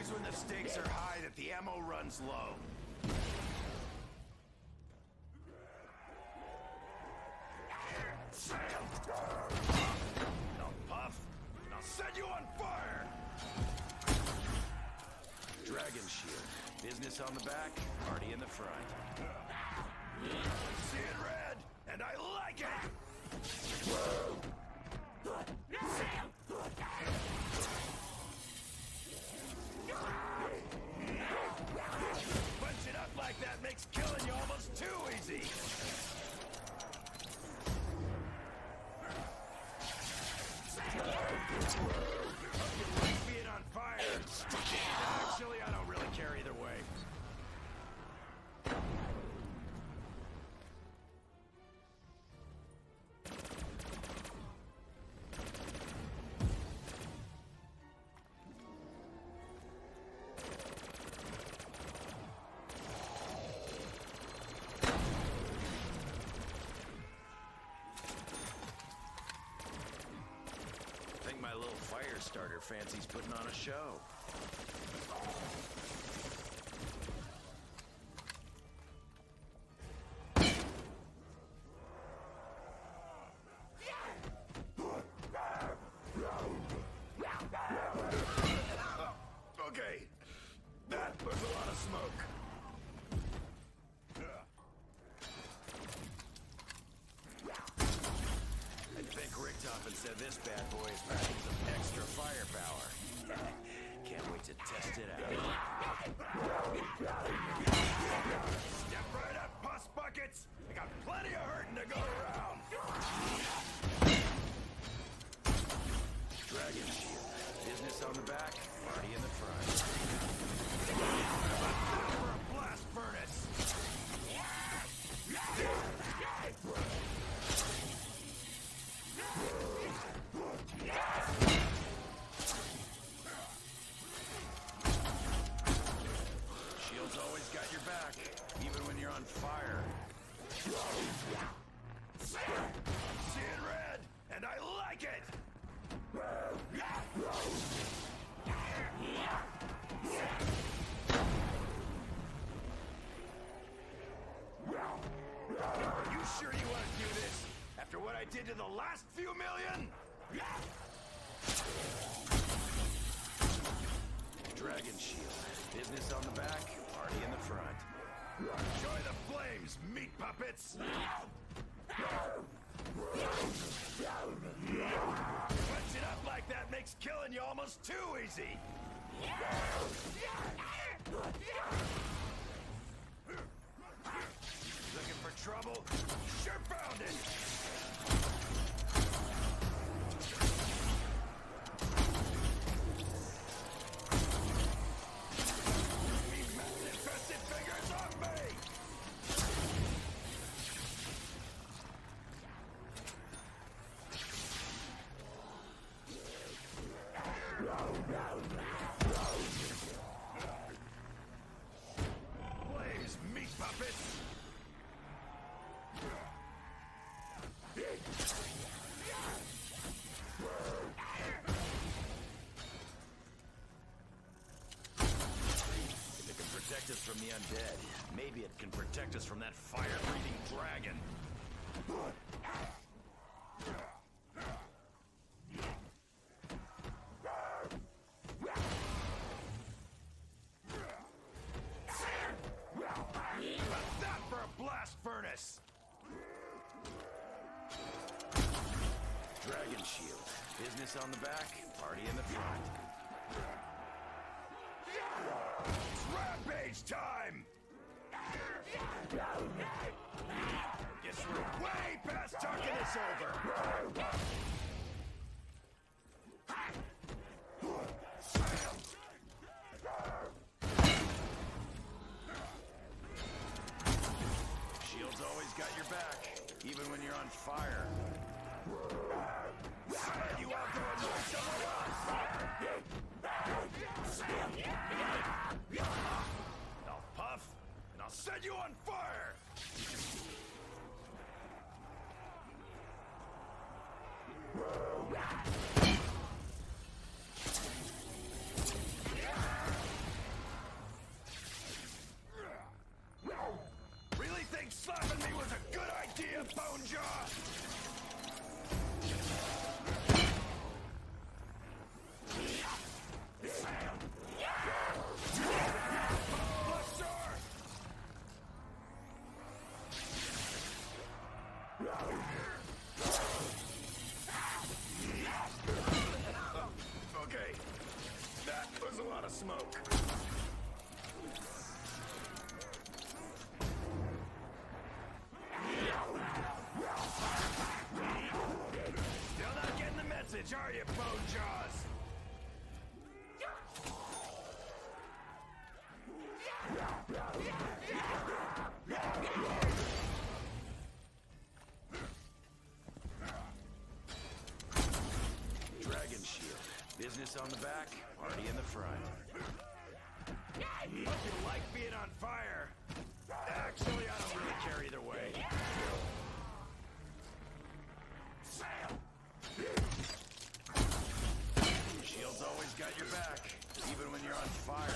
Always when the stakes are high that the ammo runs low. Now puff, and I'll set you on fire! Dragon shield. Business on the back, party in the front. See it red, and I like it too easy! Starter fancies putting on a show. To the last few million? Dragon shield. Business on the back, party in the front. Enjoy the flames, meat puppets! Punch it up like that makes killing you almost too easy! Looking for trouble? Sure found it! Can protect us from that fire-breathing dragon. That for a blast furnace? Dragon shield. Business on the back, party in the front. Past talking this over. Are you, Bone Jaws? Dragon Shield. Business on the back, party in the front. Hope you like being on fire. Actually, I don't really care either way. Got your back, even when you're on fire.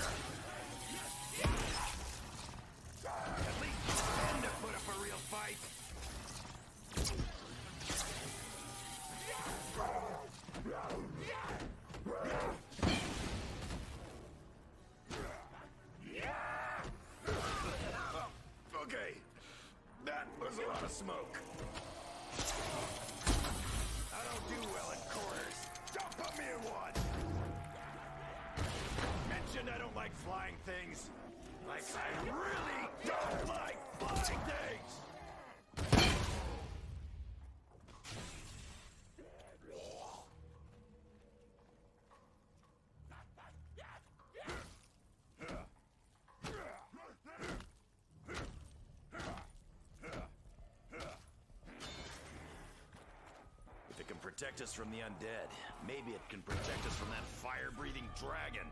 At least to put up a real fight. Okay, that was a lot of smoke. Like flying things. Like I really don't like flying things. If it can protect us from the undead, maybe it can protect us from that fire-breathing dragon.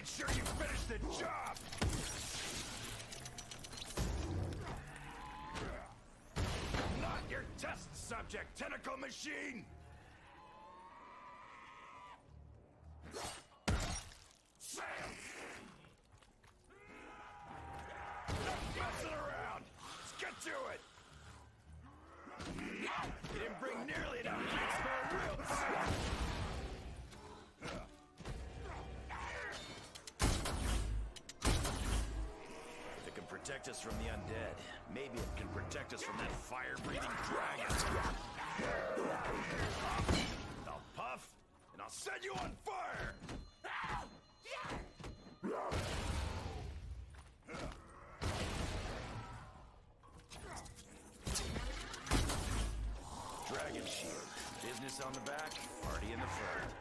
Made sure you finished the job! Not your test subject, tentacle machine! Protect us from the undead, maybe it can protect us from that fire-breathing dragon. I'll puff, and I'll set you on fire! Dragon Shield. Business on the back, party in the front.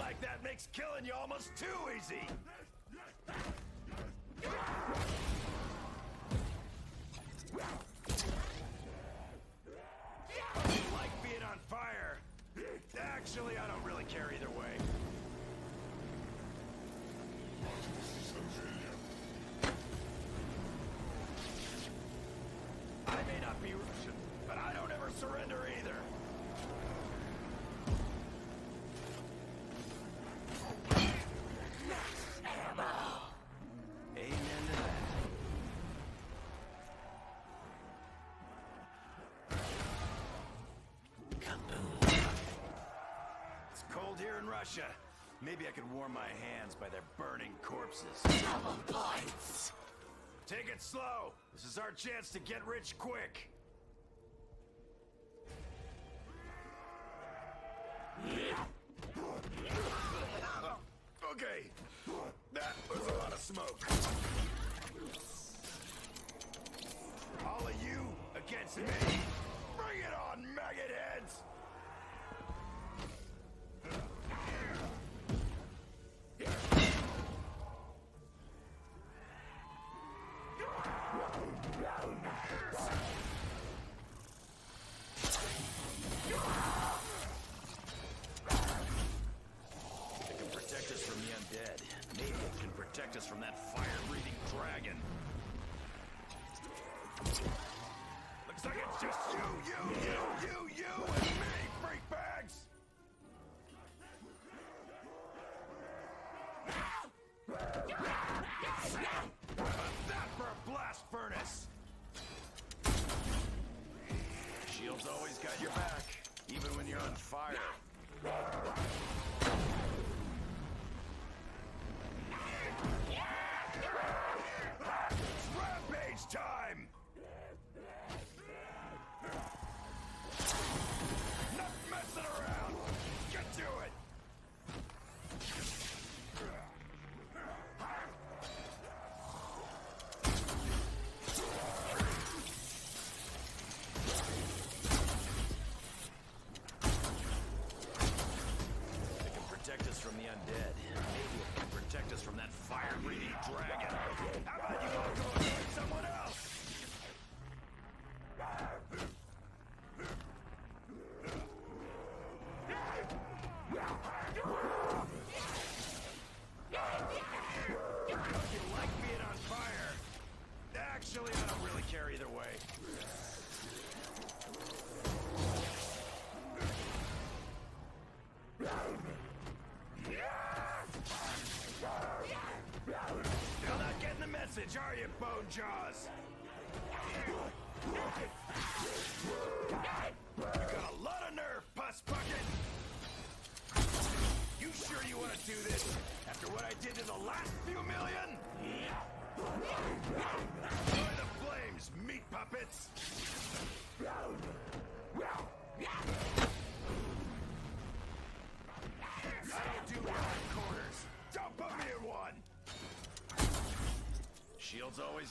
Like that makes killing you almost too easy! Russia. Maybe I could warm my hands by their burning corpses. Double points. Take it slow. This is our chance to get rich quick.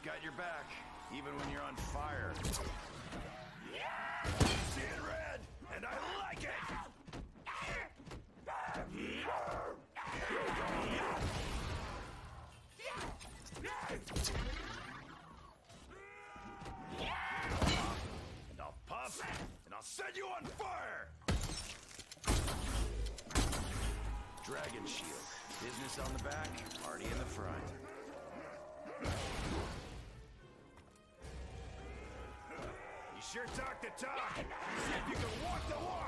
got your back, even when you're on fire. Yeah! See it red, and I like it! And I'll puff, and I'll set you on fire! Dragon Shield. Business on the back, your talk to talk. See if you can walk the walk.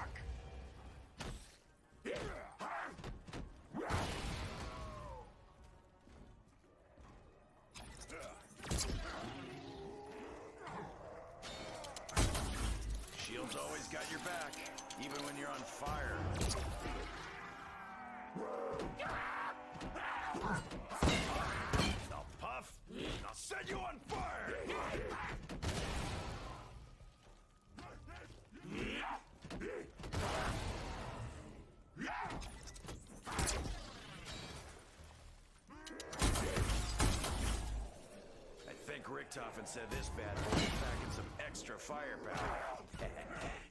Someone said this bad boy is packing some extra firepower.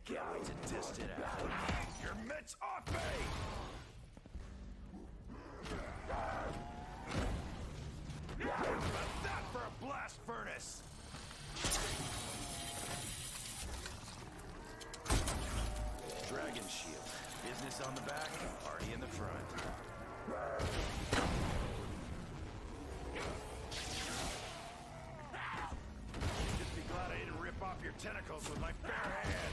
Can't wait to test it out. tentacles with my bare hands!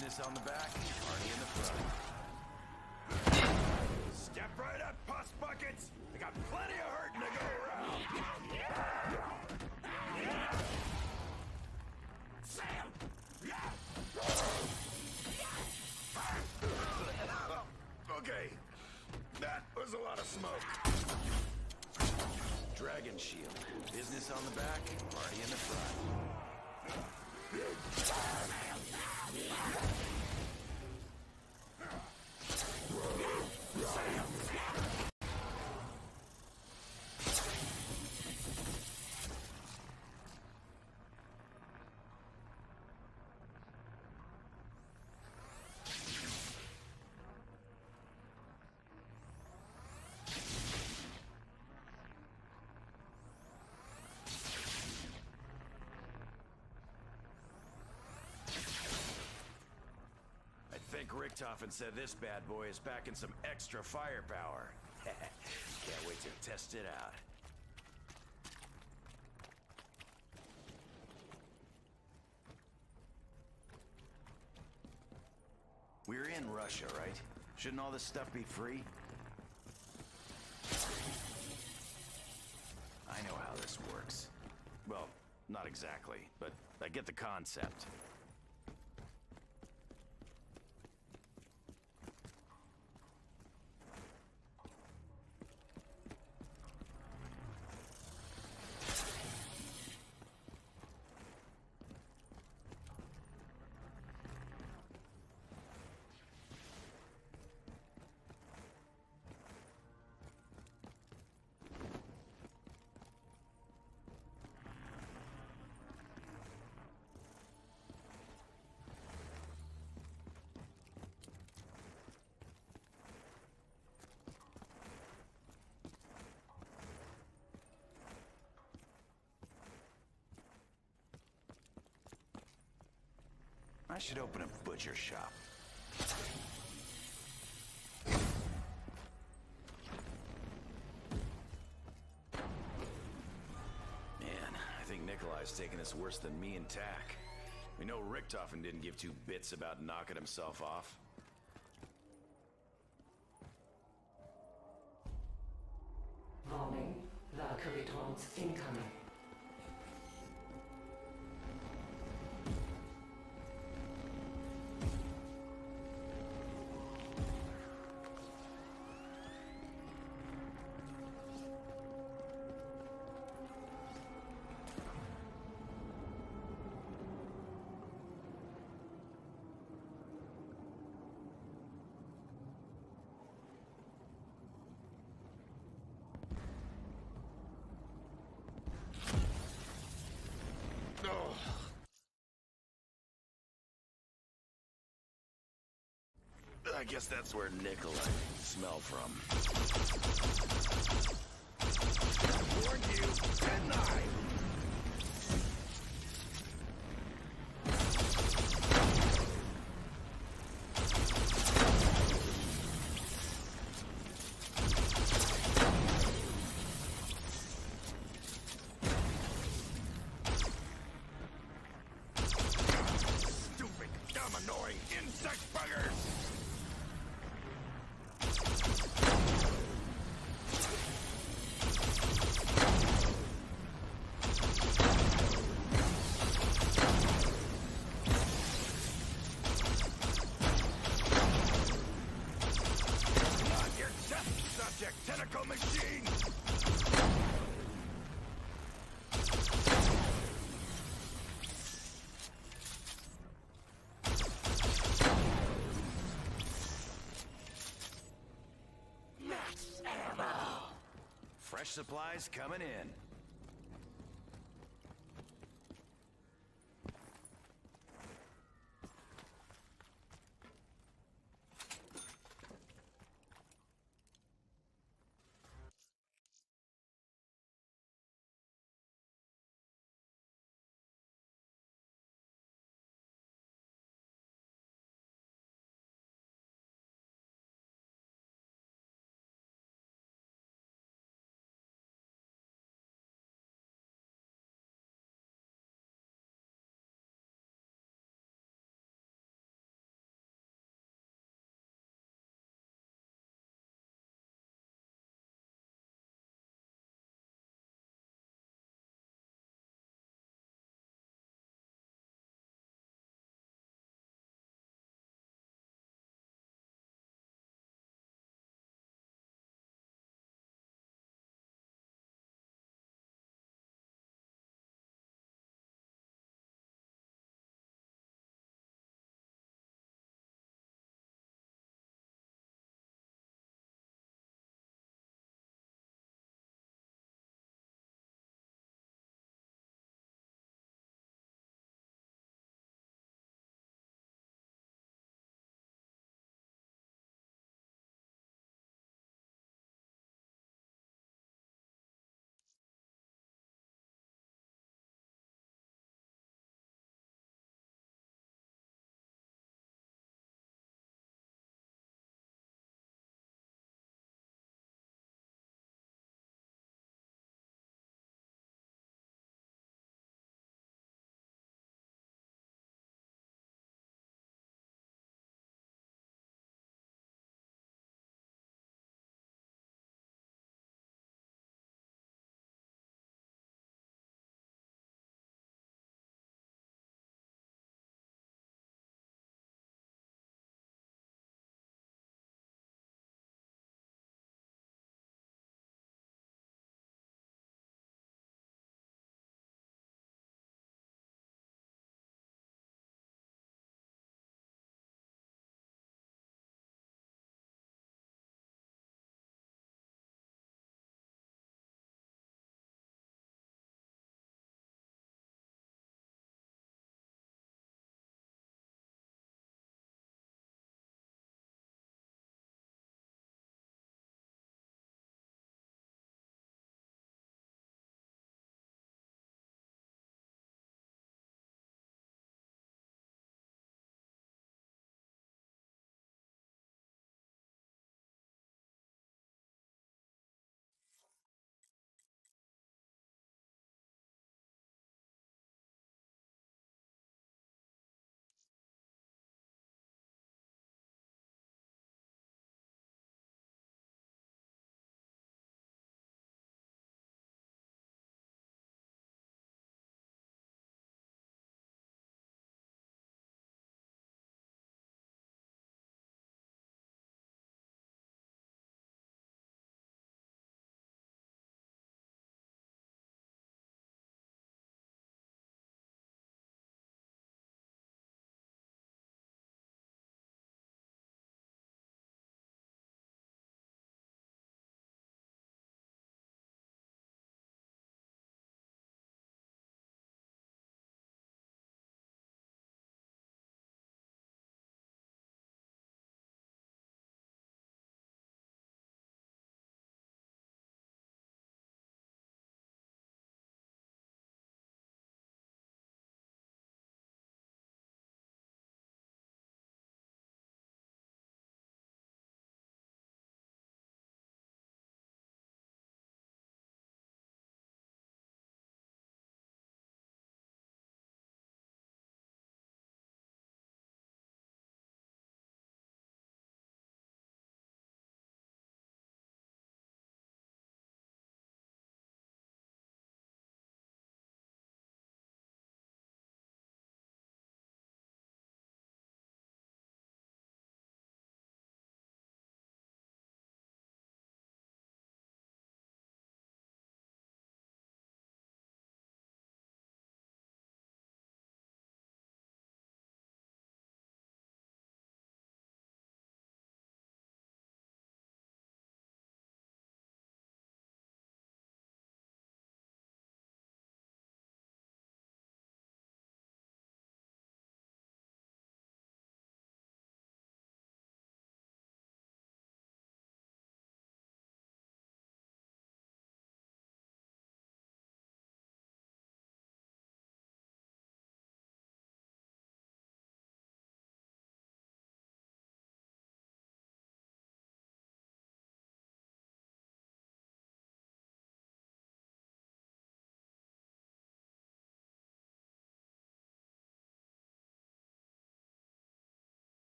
Business on the back, party in the front. Step right up! Richtofen said this bad boy is packing some extra firepower. Can't wait to test it out. We're in Russia, right? Shouldn't all this stuff be free? I know how this works. Well, not exactly, but I get the concept. Should open a butcher shop. Man, I think Nikolai's taking this worse than me and Tack. We know Richtofen didn't give two bits about knocking himself off. Warning. Valkyrie drones incoming. I guess that's where Nikolai smell from. Warned you, didn't I? Supplies coming in.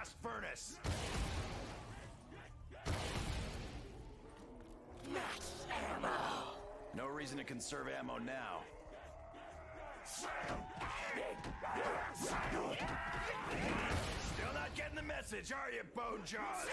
blast furnace! Max ammo! No reason to conserve ammo now. Still not getting the message, are you, Bonejaws?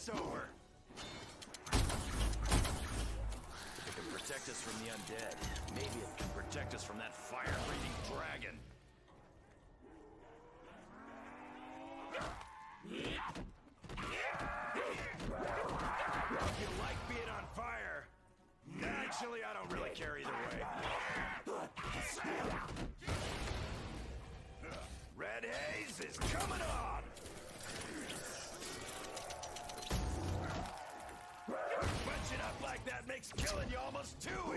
it's over. It can protect us from the undead, maybe it can protect us from that fire-breathing dragon. plus two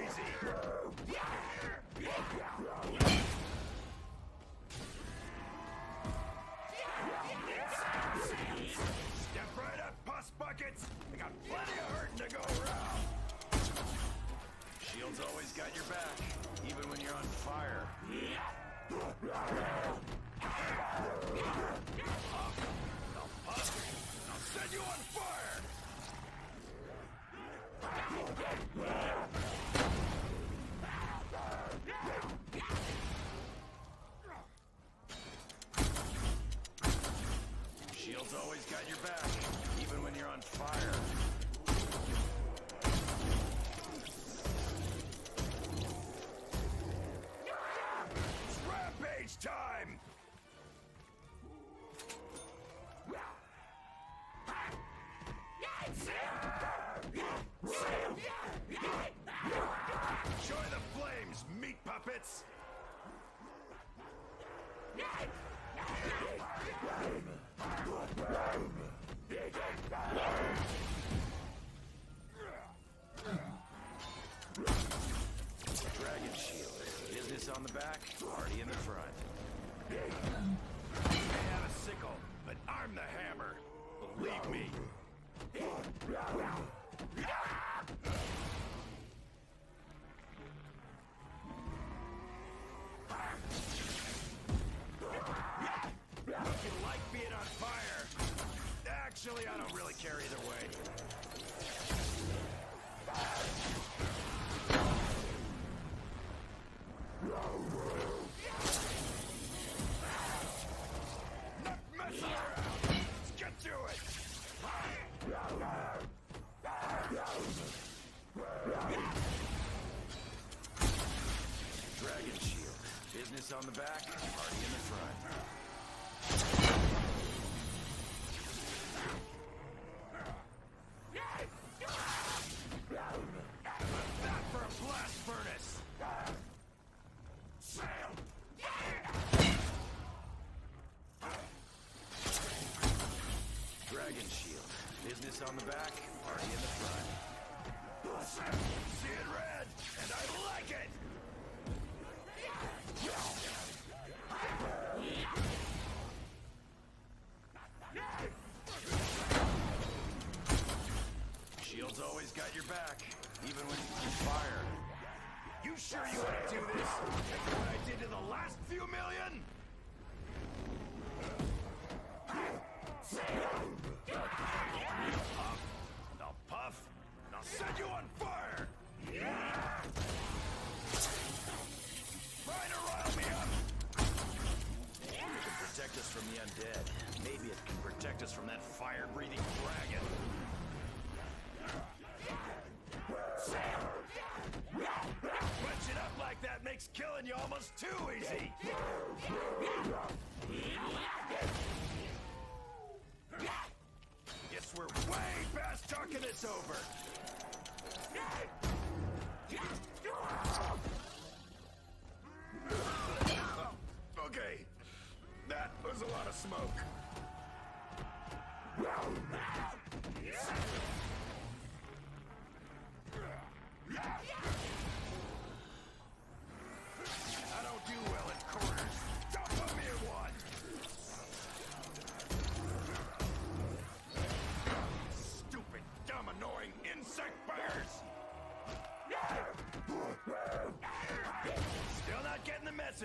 sure you want to do this? Makes killing you almost too easy!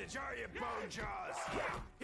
Message, are you, Bone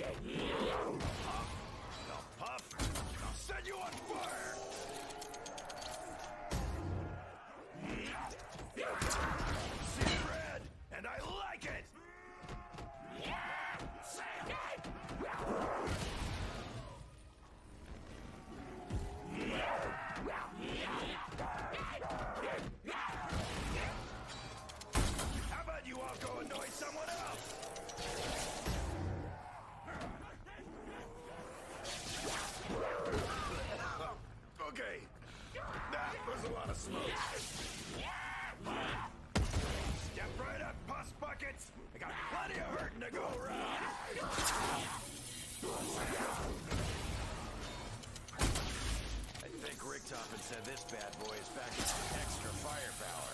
this bad boy is back with extra firepower.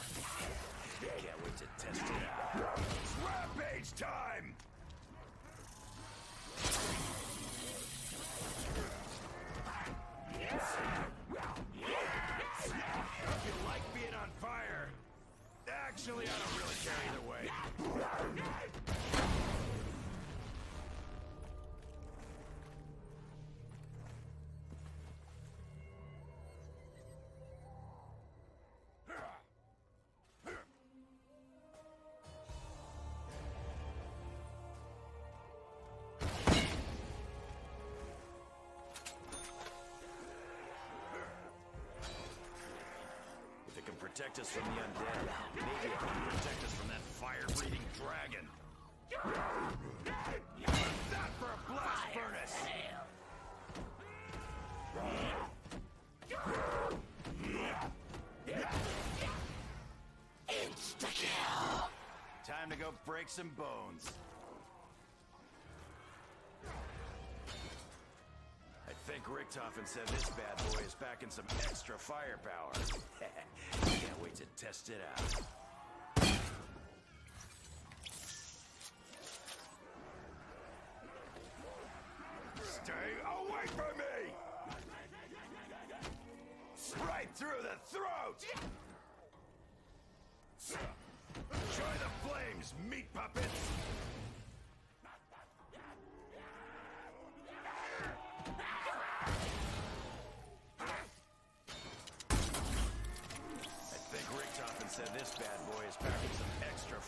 Can't wait to test it out. Rampage time! It can protect us from the undead, maybe it can protect us from that fire-breathing dragon. What's that for a blast furnace? Insta-kill! Time to go break some bones. I think Richtofen said this bad boy is back in some extra firepower. Can't wait to test it out.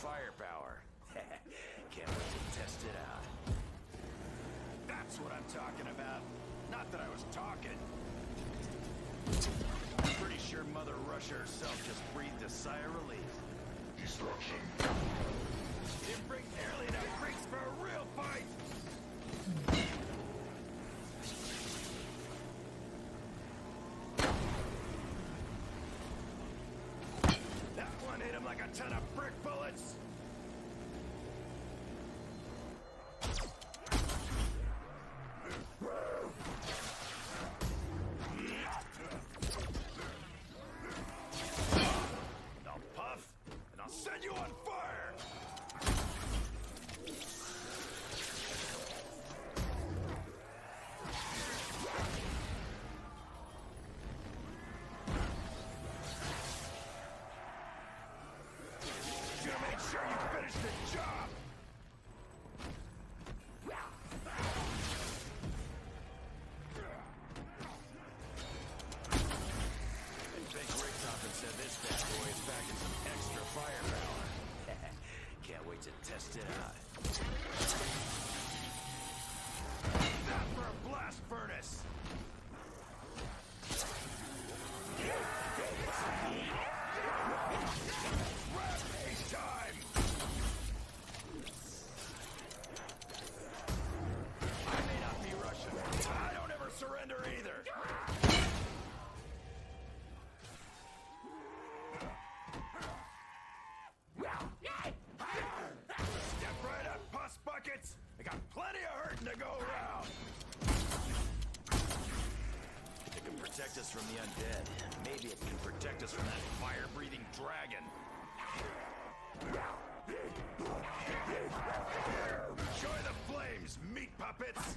Firepower. Can't wait to test it out. That's what I'm talking about. Not that I was talking. I'm pretty sure Mother Russia herself just breathed a sigh of relief. Destruction. Didn't bring nearly enough freaks for a real fight. That one hit him like a ton of brick bullets. sure you finished the job! from the undead. Maybe it can protect us from that fire-breathing dragon. Enjoy the flames, meat puppets!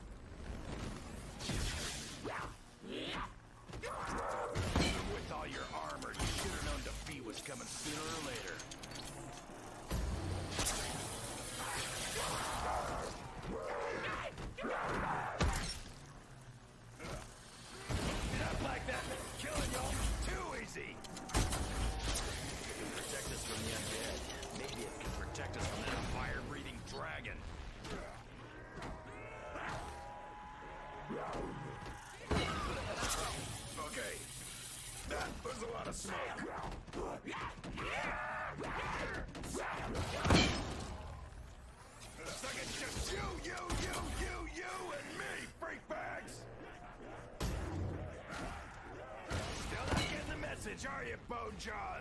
With all your armor, you should have known defeat was coming sooner or later. charge!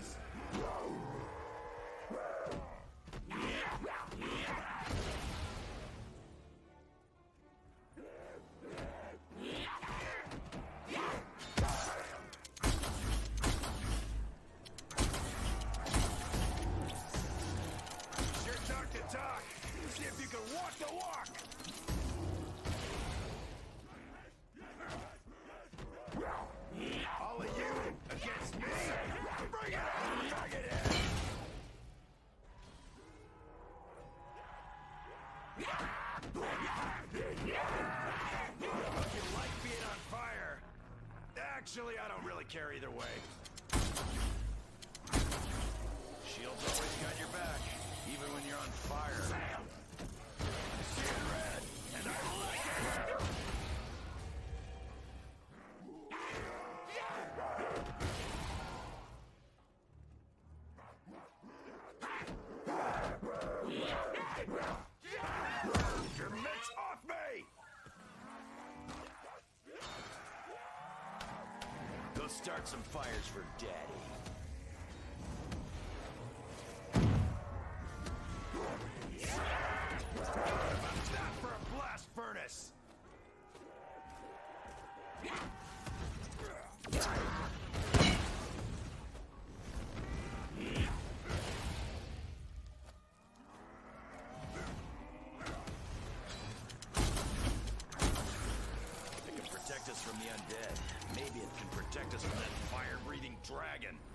Start some fires for Daddy. dragon.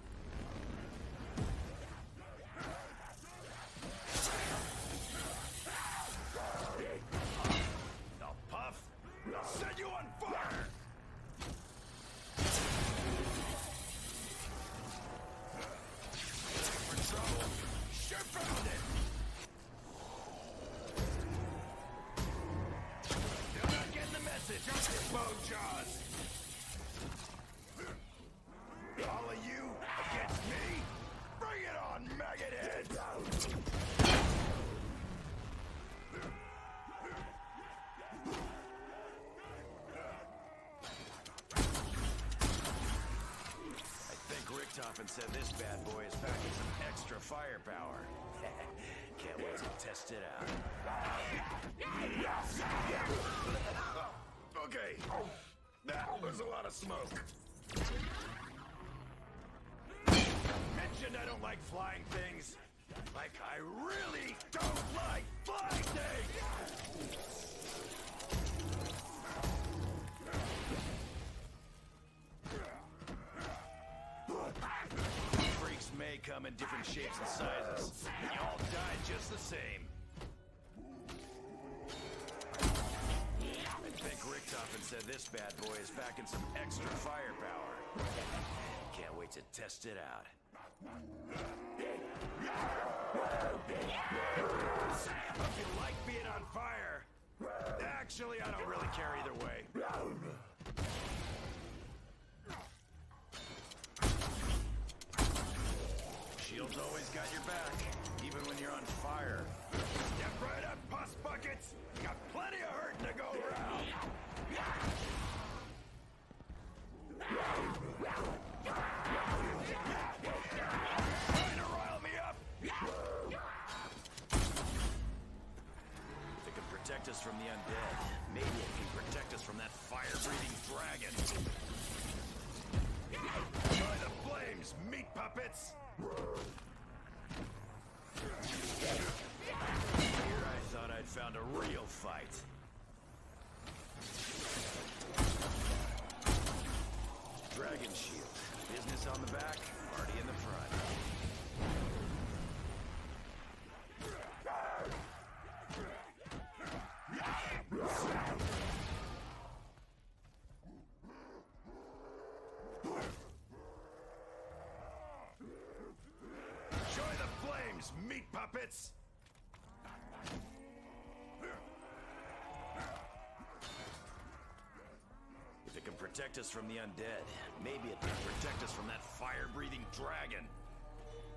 said this bad boy is packing some extra firepower. Can't wait to test it out. okay, that was a lot of smoke. Mentioned I don't like flying things. Like, I really don't like flying things! Come in different shapes and sizes. And you all died just the same. I think Richtofen said this bad boy is packing some extra firepower. Can't wait to test it out. If you like being on fire, actually, I don't really care either way. Shield's always got your back, even when you're on fire. Step right up, pus buckets! Got plenty of hurting to go around! Trying to rile me up! If it can protect us from the undead, maybe it can protect us from that fire-breathing dragon. Try the flames, meat puppets! Here I thought I'd found a real fight. Dragon Shield. Business on the back, party in the front. Join the flames, meat puppets! If it can protect us from the undead, maybe it can protect us from that fire-breathing dragon.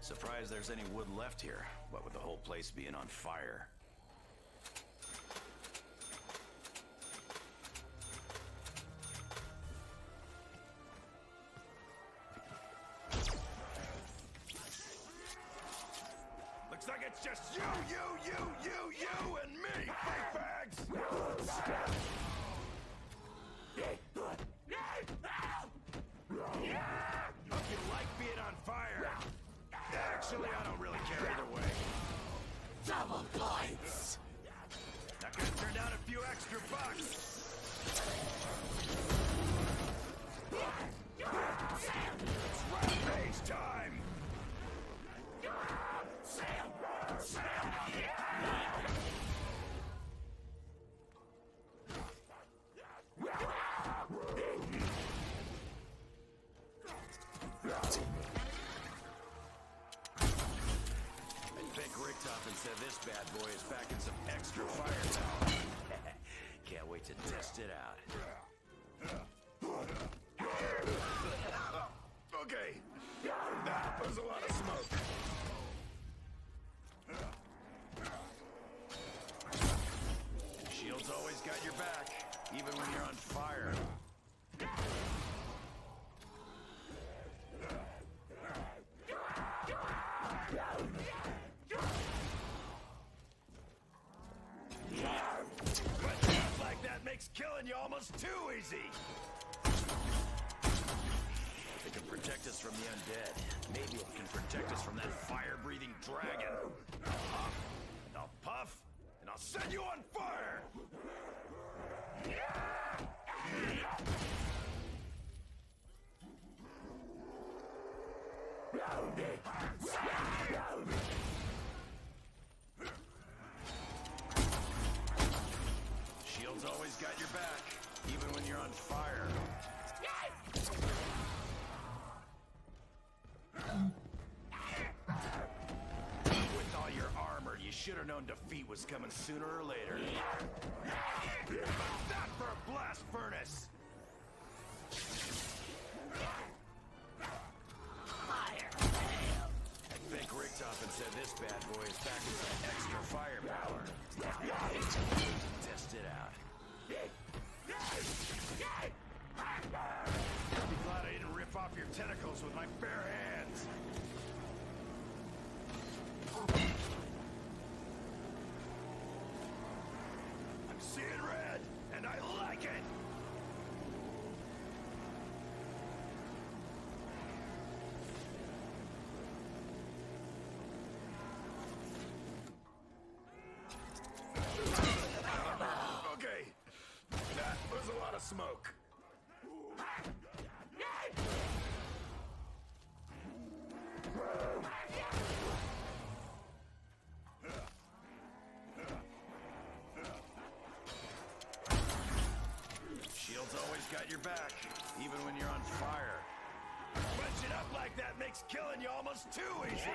Surprised there's any wood left here, what with the whole place being on fire. It's just you, you, you, you, you, and me, fake bags! Hope you like being on fire. Actually, I don't really care either way. Double points. Not gonna turn down a few extra bucks. Killing you almost too easy. It can protect us from the undead. Maybe it can protect us from that fire-breathing dragon. I'll puff, and I'll set you on was coming sooner or later. For your back, even when you're on fire. Bunching up like that makes killing you almost too easy!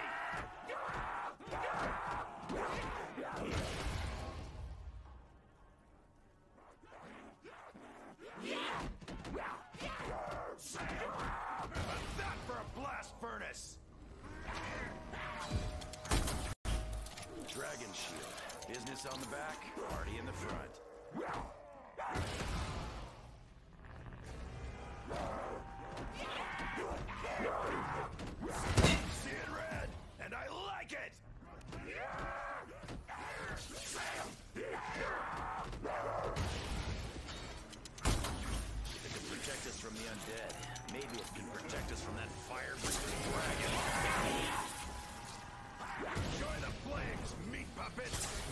Sam! That for a blast furnace? Dragon shield. Business on the back, party in the front. protect us from that fire-breathing dragon. Enjoy the flames, meat puppets!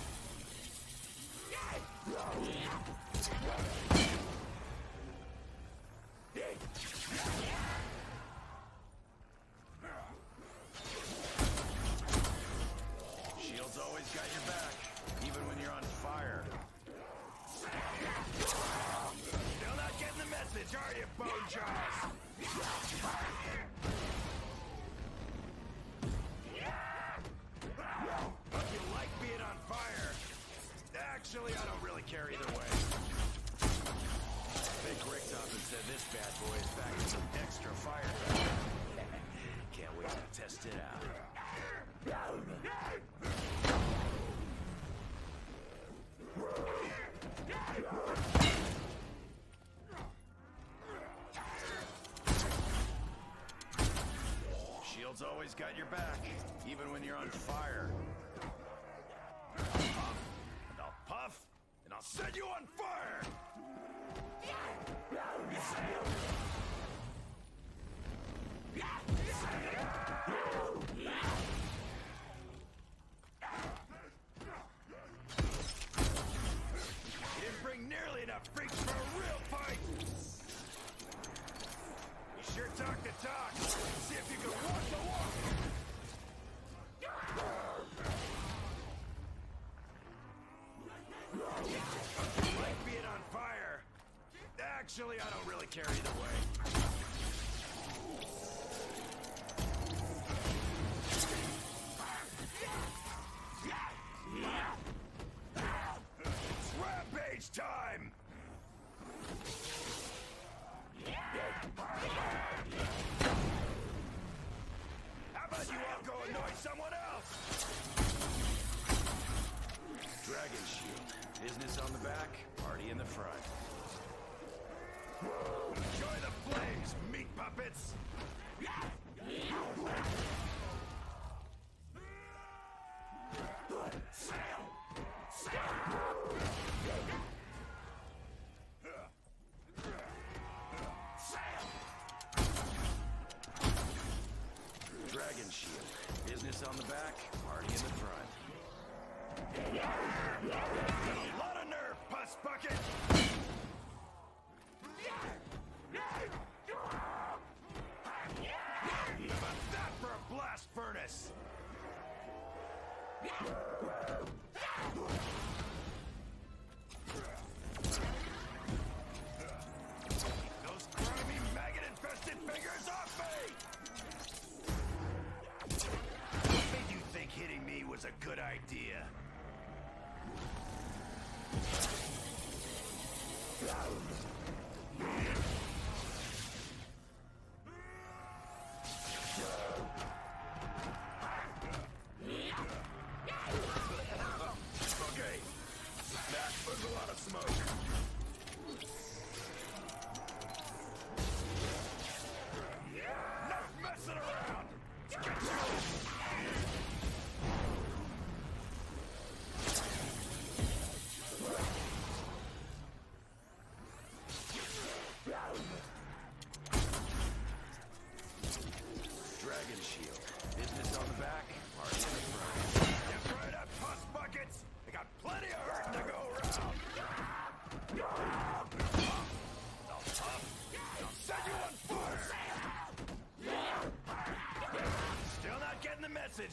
Always got your back, even when you're on fire. Actually, I don't really care either way. Rampage time! How about you all go annoy someone else? Dragon Shield. Business on the back, party in the front. puppets! Yes!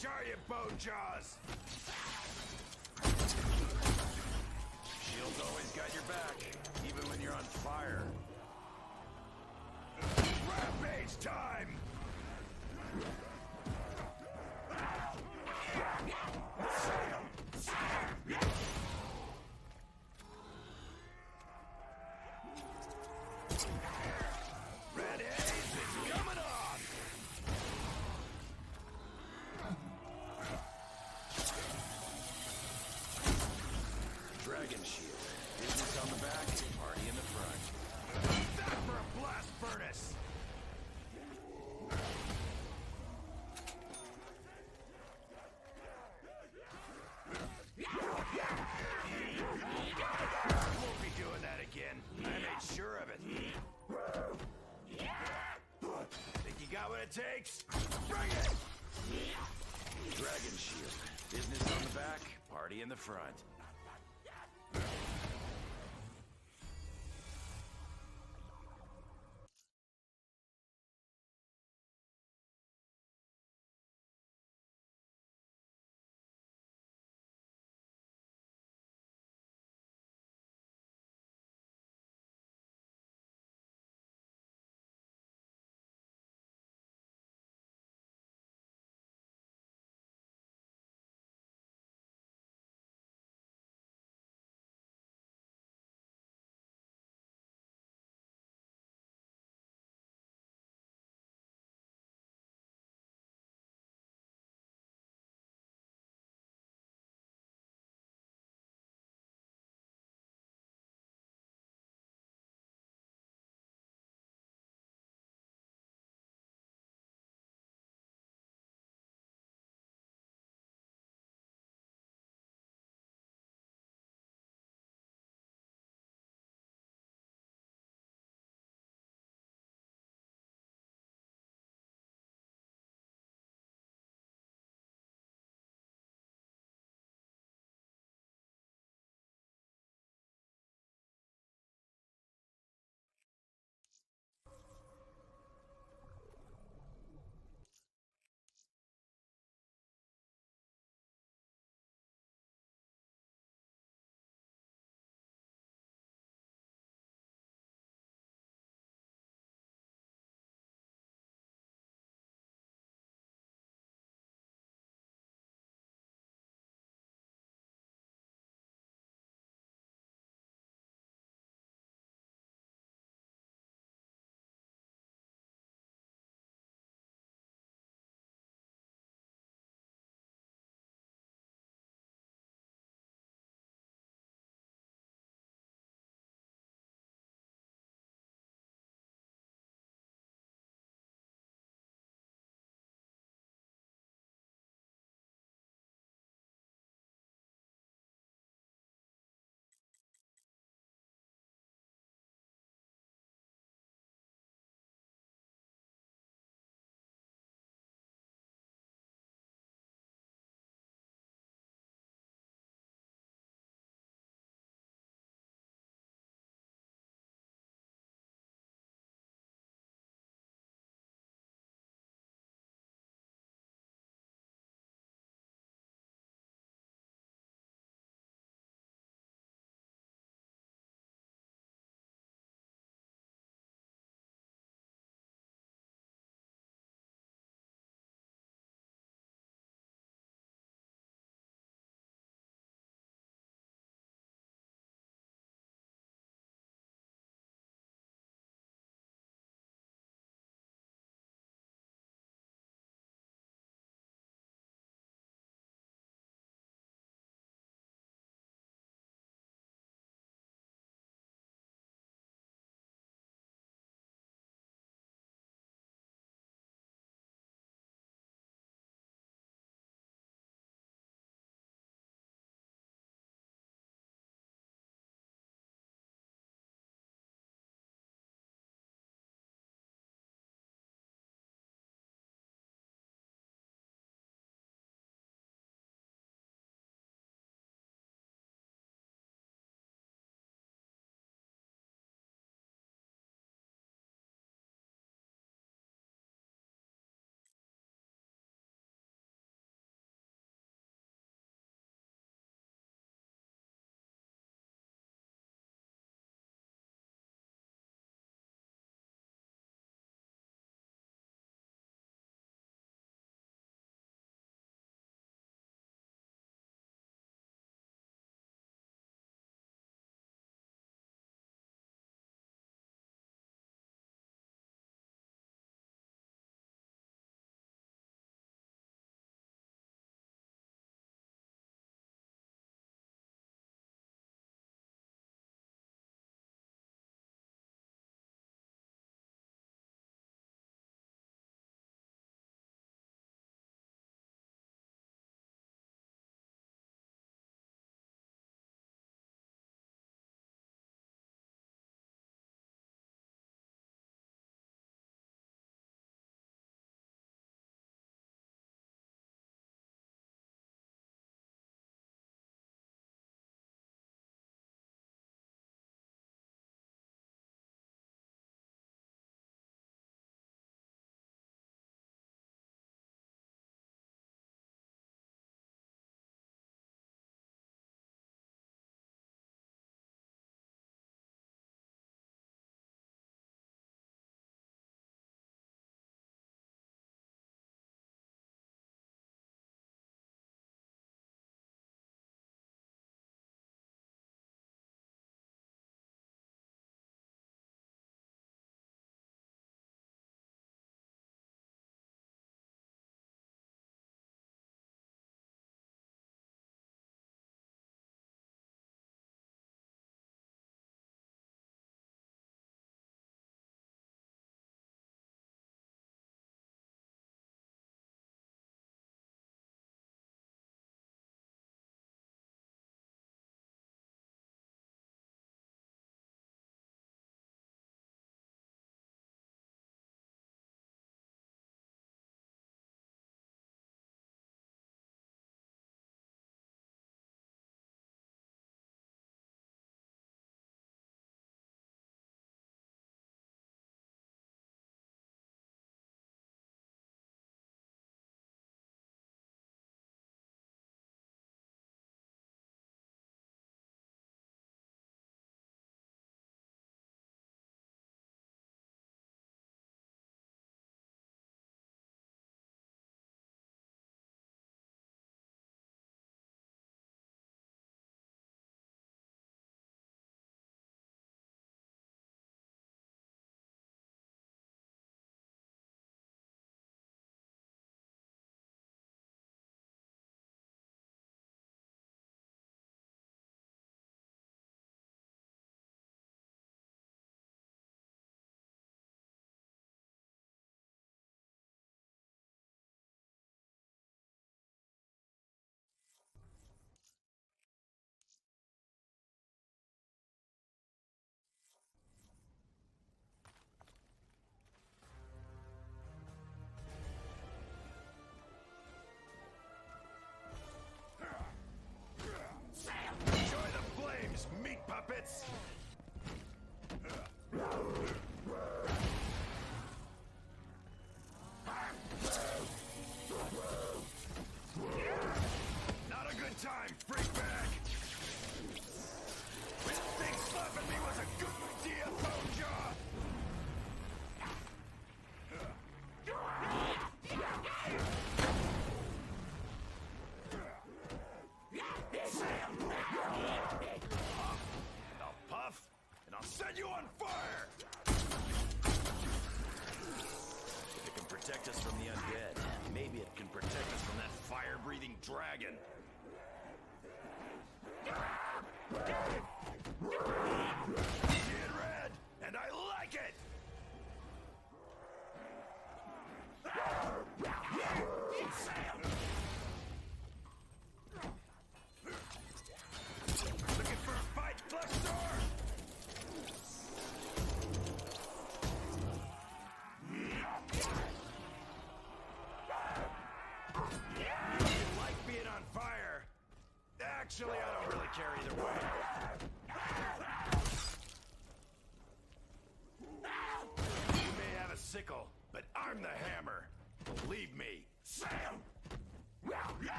are you, Bone Jar? Dragon Shield. Business on the back, party in the front. That for a blast furnace! Won't be doing that again. I made sure of it. Think you got what it takes? Bring it! Dragon Shield. Business on the back, party in the front.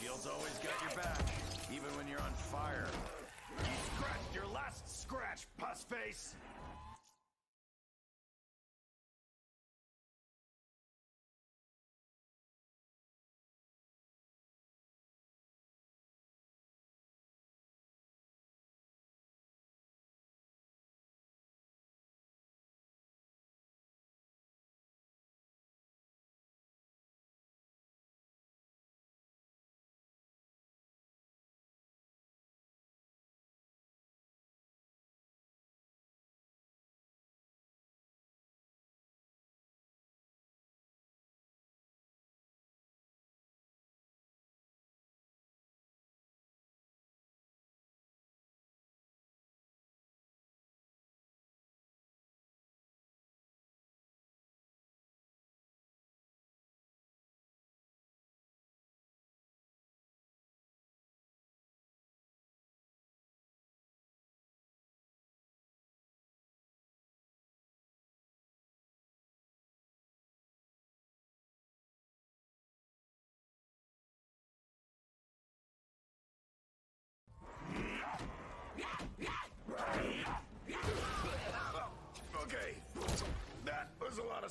Shield's always got your back, even when you're on fire. You scratched your last scratch, puss face.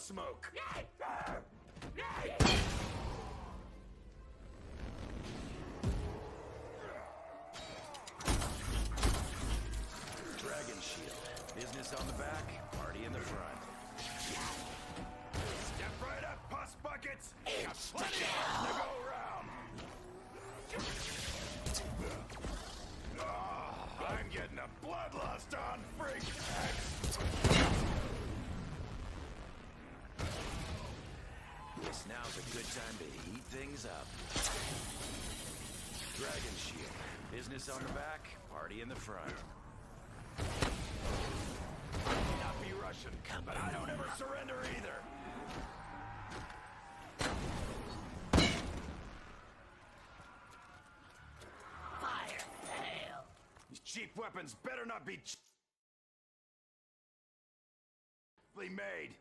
Smoke. Dragon Shield. Business on the back, party in the front. Step right up, puss buckets. Of to go now's a good time to heat things up. Dragon Shield. Business on the back, party in the front. May not be Russian, but I don't ever surrender either. Fire fail. These cheap weapons better not be cheaply made.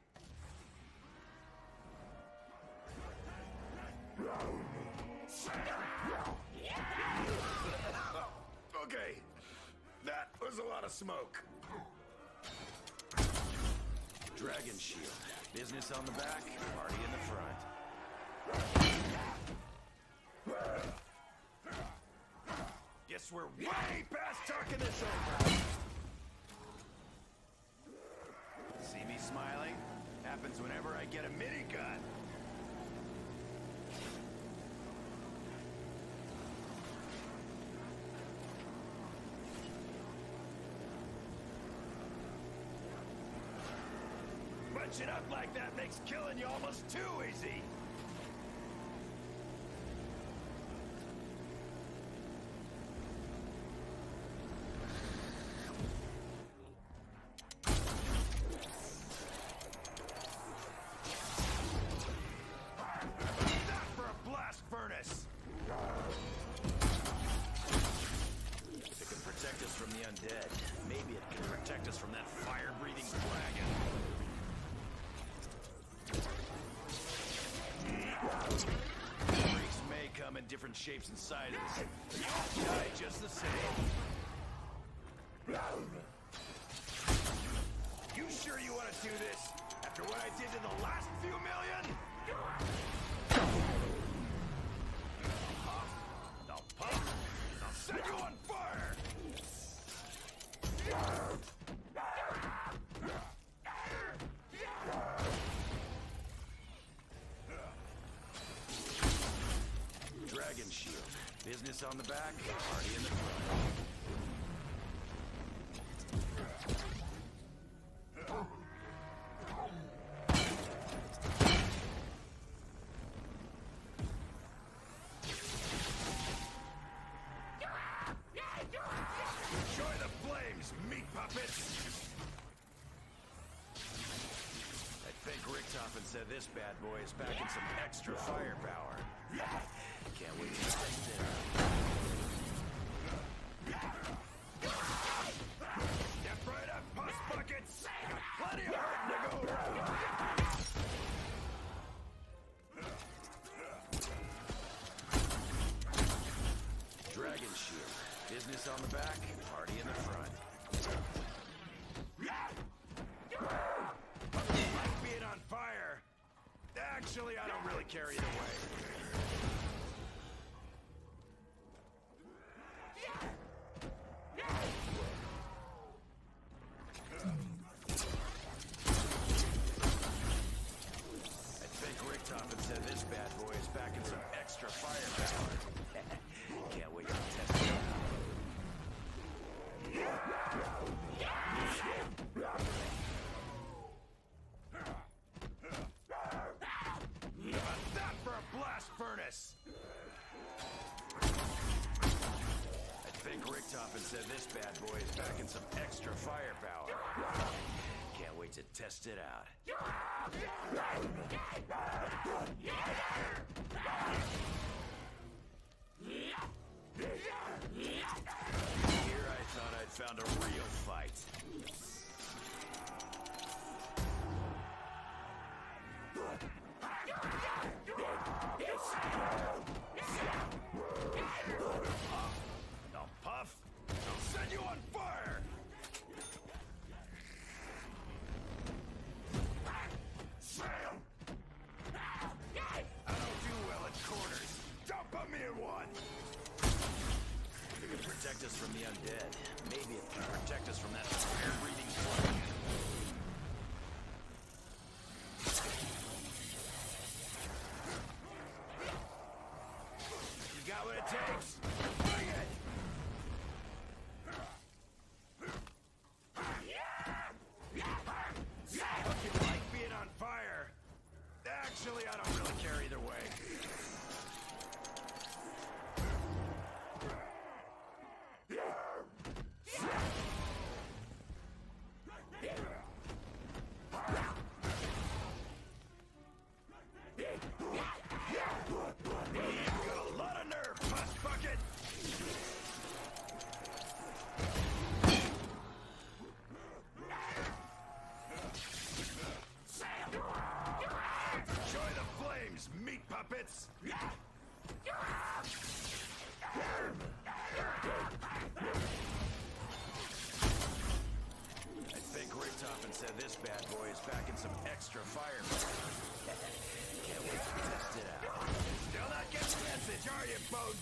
Okay, that was a lot of smoke. Dragon Shield. Business on the back, party in the front. Guess we're way past talking this over. See me smiling? Happens whenever I get a minigun. Bunching up like that makes killing you almost too easy. Shapes and sizes. You'll die just the same. On the back, party in the front. Said this bad boy is packing some extra firepower. Can't wait to test it I don't really said this bad boy is packing some extra firepower. Can't wait to test it out. Here I thought I'd found a real meat! I think Richtofen said this bad boy is packing some extra firepower. Can't wait to test it out. Still not getting the message, are you, Bone